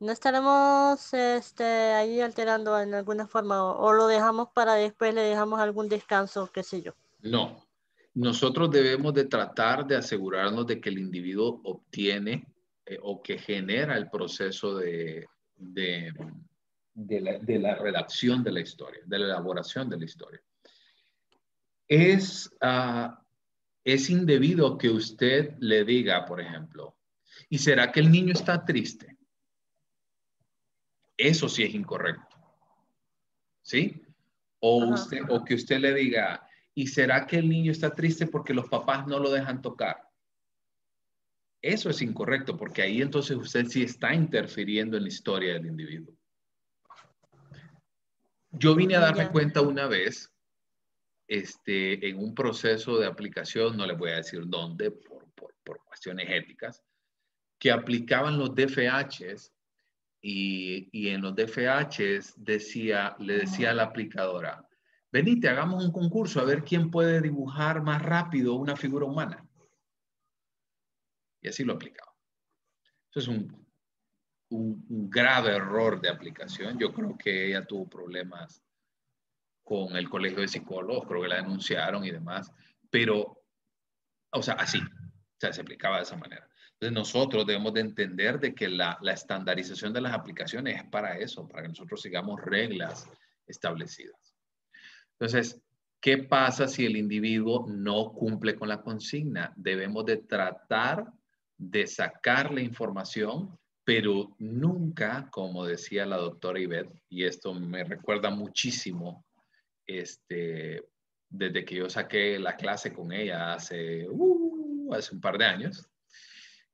no estaremos este, ahí alterando en alguna forma o, lo dejamos para después, le dejamos algún descanso, qué sé yo. No, nosotros debemos de tratar de asegurarnos de que el individuo obtiene eh, o que genera el proceso de, de la, redacción de la historia, de la elaboración de la historia. Es, ah, es indebido que usted le diga, por ejemplo, ¿y será que el niño está triste? Eso sí es incorrecto. ¿Sí? O, usted, o que usted le diga, ¿y será que el niño está triste porque los papás no lo dejan tocar? Eso es incorrecto porque ahí entonces usted sí está interfiriendo en la historia del individuo. Yo vine a darme cuenta una vez, este, en un proceso de aplicación, no les voy a decir dónde, por, cuestiones éticas, que aplicaban los DFHs y, y, en los DFHs decía, le decía a la aplicadora, venite, hagamos un concurso a ver quién puede dibujar más rápido una figura humana. Y así lo aplicaba. Eso es un, grave error de aplicación. Yo creo que ella tuvo problemas con el colegio de psicólogos, creo que la denunciaron y demás, pero, o sea, así, o sea, se aplicaba de esa manera. Entonces nosotros debemos de entender de que la estandarización de las aplicaciones es para eso, para que nosotros sigamos reglas establecidas. Entonces, ¿qué pasa si el individuo no cumple con la consigna? Debemos de tratar de sacar la información, pero nunca, como decía la doctora Ivette, y esto me recuerda muchísimo este, desde que yo saqué la clase con ella hace, uh, hace un par de años,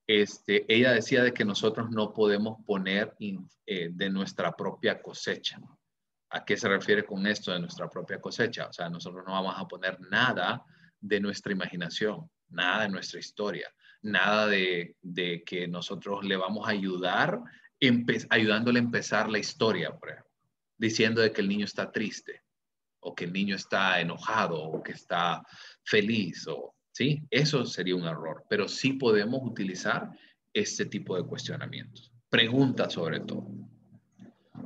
este, ella decía de que nosotros no podemos poner eh, de nuestra propia cosecha. ¿A qué se refiere con esto de nuestra propia cosecha? O sea, nosotros no vamos a poner nada de nuestra imaginación, nada de nuestra historia, nada de, que nosotros le vamos a ayudar, ayudándole a empezar la historia, por ejemplo, diciendo de que el niño está triste o que el niño está enojado o que está feliz o sí, eso sería un error, pero sí podemos utilizar este tipo de cuestionamientos. Preguntas sobre todo.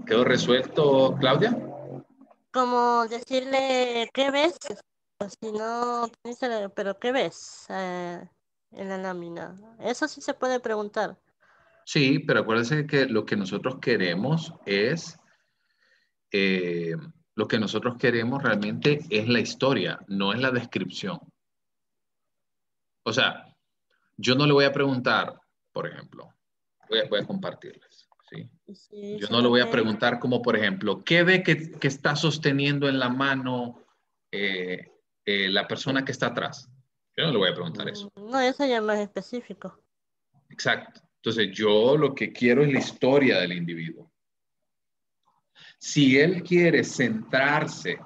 ¿Quedó resuelto, Claudia? Como decirle, ¿qué ves? Si no, pero ¿qué ves eh, en la lámina? Eso sí se puede preguntar. Sí, pero acuérdense que lo que nosotros queremos es eh, lo que nosotros queremos realmente es la historia, no es la descripción. O sea, yo no le voy a preguntar, por ejemplo, voy a, compartirles. ¿Sí? yo no le voy a preguntar como, por ejemplo, ¿qué ve que, está sosteniendo en la mano eh, eh, la persona que está atrás? Yo no le voy a preguntar eso. Mm, no, eso ya es más específico. Exacto. Entonces, yo lo que quiero es la historia del individuo. Si él quiere centrarse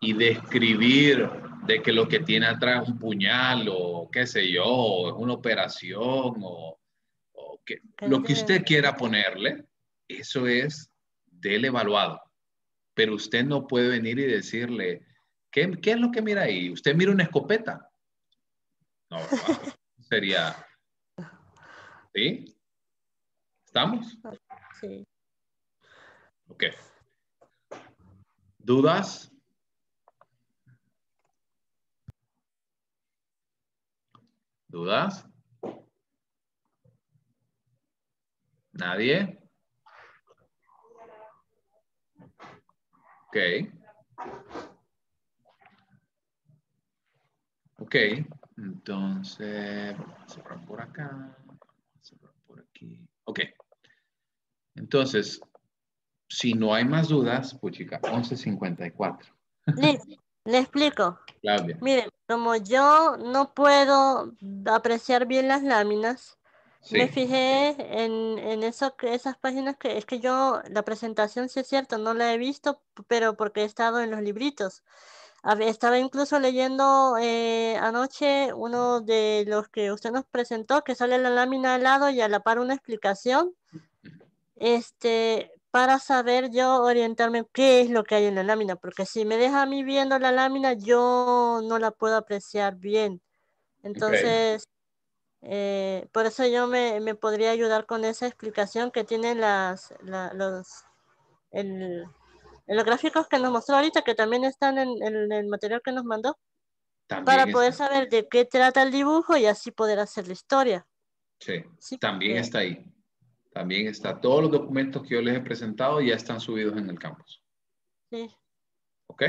y describir de que lo que tiene atrás es un puñal o qué sé yo, es una operación o, que, lo que usted quiera ponerle, eso es del evaluado. Pero usted no puede venir y decirle, ¿qué, qué es lo que mira ahí? ¿Usted mira una escopeta? No, *laughs* sería... ¿Sí? ¿Estamos? Sí. Ok. ¿Dudas? ¿Dudas? ¿Nadie? Ok. Ok, entonces vamos a cerrar por acá, vamos a cerrar por aquí. Ok, entonces si no hay más dudas, pues chica, 11.54. Le, le explico. Claudia. Miren, como yo no puedo apreciar bien las láminas, me fijé en, en eso, esas páginas que es que yo, la presentación sí es cierto, no la he visto, pero porque he estado en los libritos. Estaba incluso leyendo eh, anoche uno de los que usted nos presentó, que sale la lámina al lado y a la par una explicación. Este, para saber yo orientarme qué es lo que hay en la lámina, porque si me deja a mí viendo la lámina, yo no la puedo apreciar bien. Entonces, eh, por eso yo me, me, podría ayudar con esa explicación que tienen las, los, el, los gráficos que nos mostró ahorita, que también están en, el material que nos mandó, para poder saber de qué trata el dibujo y así poder hacer la historia. Sí, sí también está ahí. También está, todos los documentos que yo les he presentado ya están subidos en el campus. Sí. ¿Ok?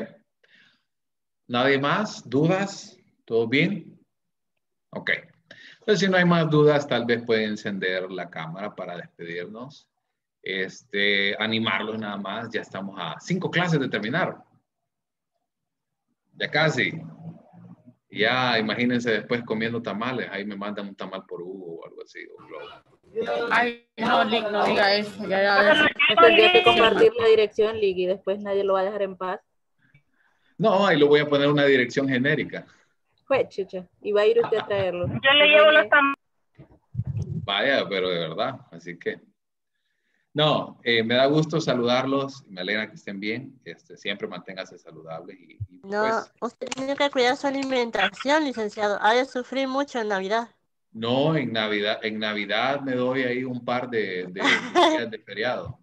¿Nadie más? ¿Dudas? ¿Todo bien? Ok. Entonces, si no hay más dudas, tal vez pueden encender la cámara para despedirnos. Este, animarlos nada más. Ya estamos a cinco clases de terminar. Ya casi. Ya, imagínense después comiendo tamales. Ahí me mandan un tamal por Hugo o algo así. O Ay, no, Lick, no diga eso. Ya, ya, Tendría que compartir la dirección, Lick, y después nadie lo va a dejar en paz. No, ahí lo voy a poner una dirección genérica. Pues, chucha, y va a ir usted a traerlo. *laughs* Yo le llevo los tamales. Vaya, pero de verdad, así que. No, eh, me da gusto saludarlos, me alegra que estén bien, este, siempre manténgase saludables y, y, No, pues, usted tiene que cuidar su alimentación, licenciado. Ha de sufrir mucho en Navidad. no en Navidad, en Navidad me doy ahí un par de, de días de feriado.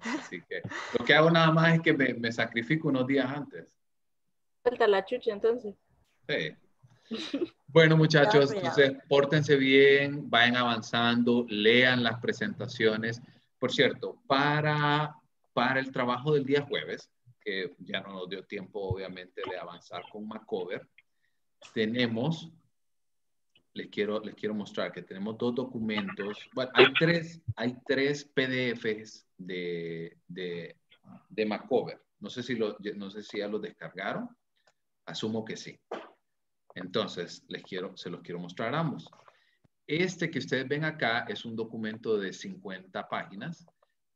Así que lo que hago nada más es que me, me sacrifico unos días antes. Falta la chucha entonces. Sí. Bueno, muchachos, entonces pórtense bien, vayan avanzando, lean las presentaciones. Por cierto, para, para el trabajo del día jueves, que ya no nos dio tiempo, obviamente, de avanzar con Macover, tenemos, les quiero, les quiero mostrar que tenemos dos documentos. Bueno, hay tres, hay tres PDFs de, de, de Macover. No sé, si lo, no sé si ya los descargaron. Asumo que sí. Entonces, les quiero, se los quiero mostrar ambos. Este que ustedes ven acá es un documento de 50 páginas,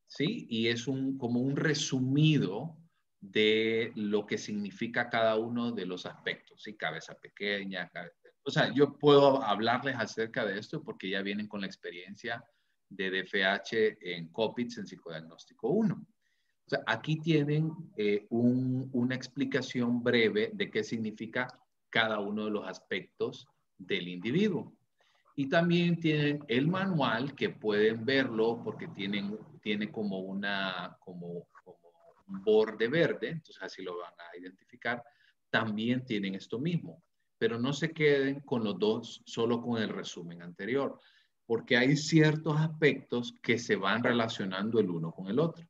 ¿sí? Y es un, como un resumido de lo que significa cada uno de los aspectos, ¿sí? Cabeza pequeña, cabeza... O sea, yo puedo hablarles acerca de esto porque ya vienen con la experiencia de DFH en COPITS en psicodiagnóstico 1. O sea, aquí tienen eh, un, una explicación breve de qué significa cada uno de los aspectos del individuo. Y también tienen el manual que pueden verlo porque tienen, tiene como, una, como, como un borde verde, entonces así lo van a identificar. También tienen esto mismo, pero no se queden con los dos, solo con el resumen anterior, porque hay ciertos aspectos que se van relacionando el uno con el otro.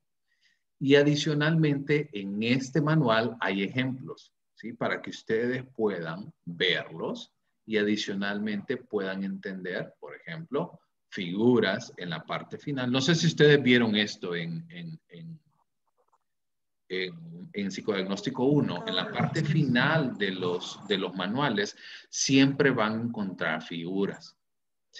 Y adicionalmente, en este manual hay ejemplos. Para que ustedes puedan verlos y adicionalmente puedan entender, por ejemplo, figuras en la parte final. No sé si ustedes vieron esto en, en, en, en, en psicodiagnóstico 1. En la parte final de los, de los manuales siempre van a encontrar figuras.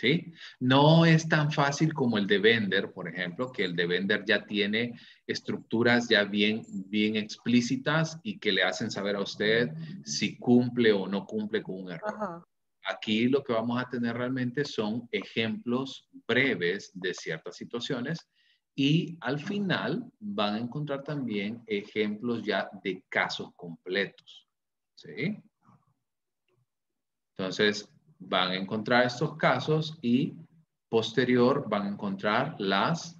¿Sí? No es tan fácil como el de Vender, por ejemplo, que el de Vender ya tiene estructuras ya bien, bien explícitas y que le hacen saber a usted si cumple o no cumple con un error. Ajá. Aquí lo que vamos a tener realmente son ejemplos breves de ciertas situaciones y al final van a encontrar también ejemplos ya de casos completos. ¿Sí? Entonces, van a encontrar estos casos y posterior van a encontrar las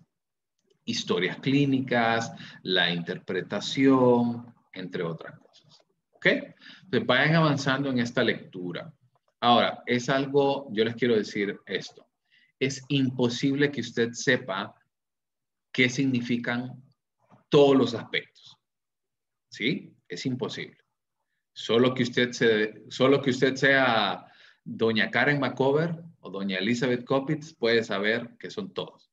historias clínicas, la interpretación, entre otras cosas. ¿Ok? Entonces vayan avanzando en esta lectura. Ahora, es algo, yo les quiero decir esto. Es imposible que usted sepa qué significan todos los aspectos. ¿Sí? Es imposible. Solo que usted, se, solo que usted sea doña Karen McCover o doña Elizabeth Kopitz puede saber que son todos.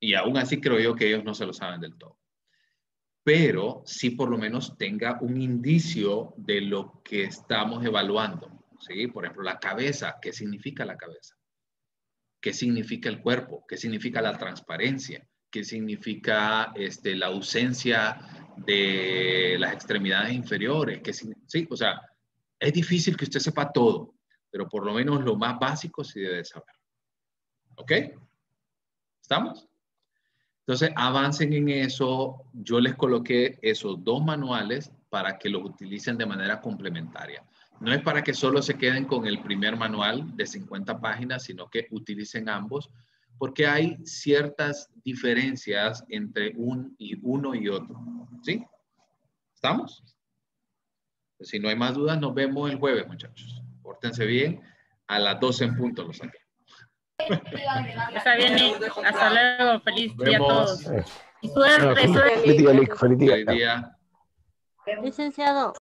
Y aún así creo yo que ellos no se lo saben del todo. Pero sí por lo menos tenga un indicio de lo que estamos evaluando. ¿sí? Por ejemplo, la cabeza. ¿Qué significa la cabeza? ¿Qué significa el cuerpo? ¿Qué significa la transparencia? ¿Qué significa este, la ausencia de las extremidades inferiores? ¿Qué, sí, o sea, es difícil que usted sepa todo, pero por lo menos lo más básico sí debe saber. ¿Ok? ¿Estamos? Entonces, avancen en eso. Yo les coloqué esos dos manuales para que los utilicen de manera complementaria. No es para que solo se queden con el primer manual de 50 páginas, sino que utilicen ambos, porque hay ciertas diferencias entre un y uno y otro. ¿Sí? ¿Estamos? Si no hay más dudas, nos vemos el jueves, muchachos. Pórtense bien. A las 12 en punto los saqué. Está bien, Nick. Hasta luego. Feliz día a todos. Y suerte, suerte. Feliz día. Feliz día. Licenciado.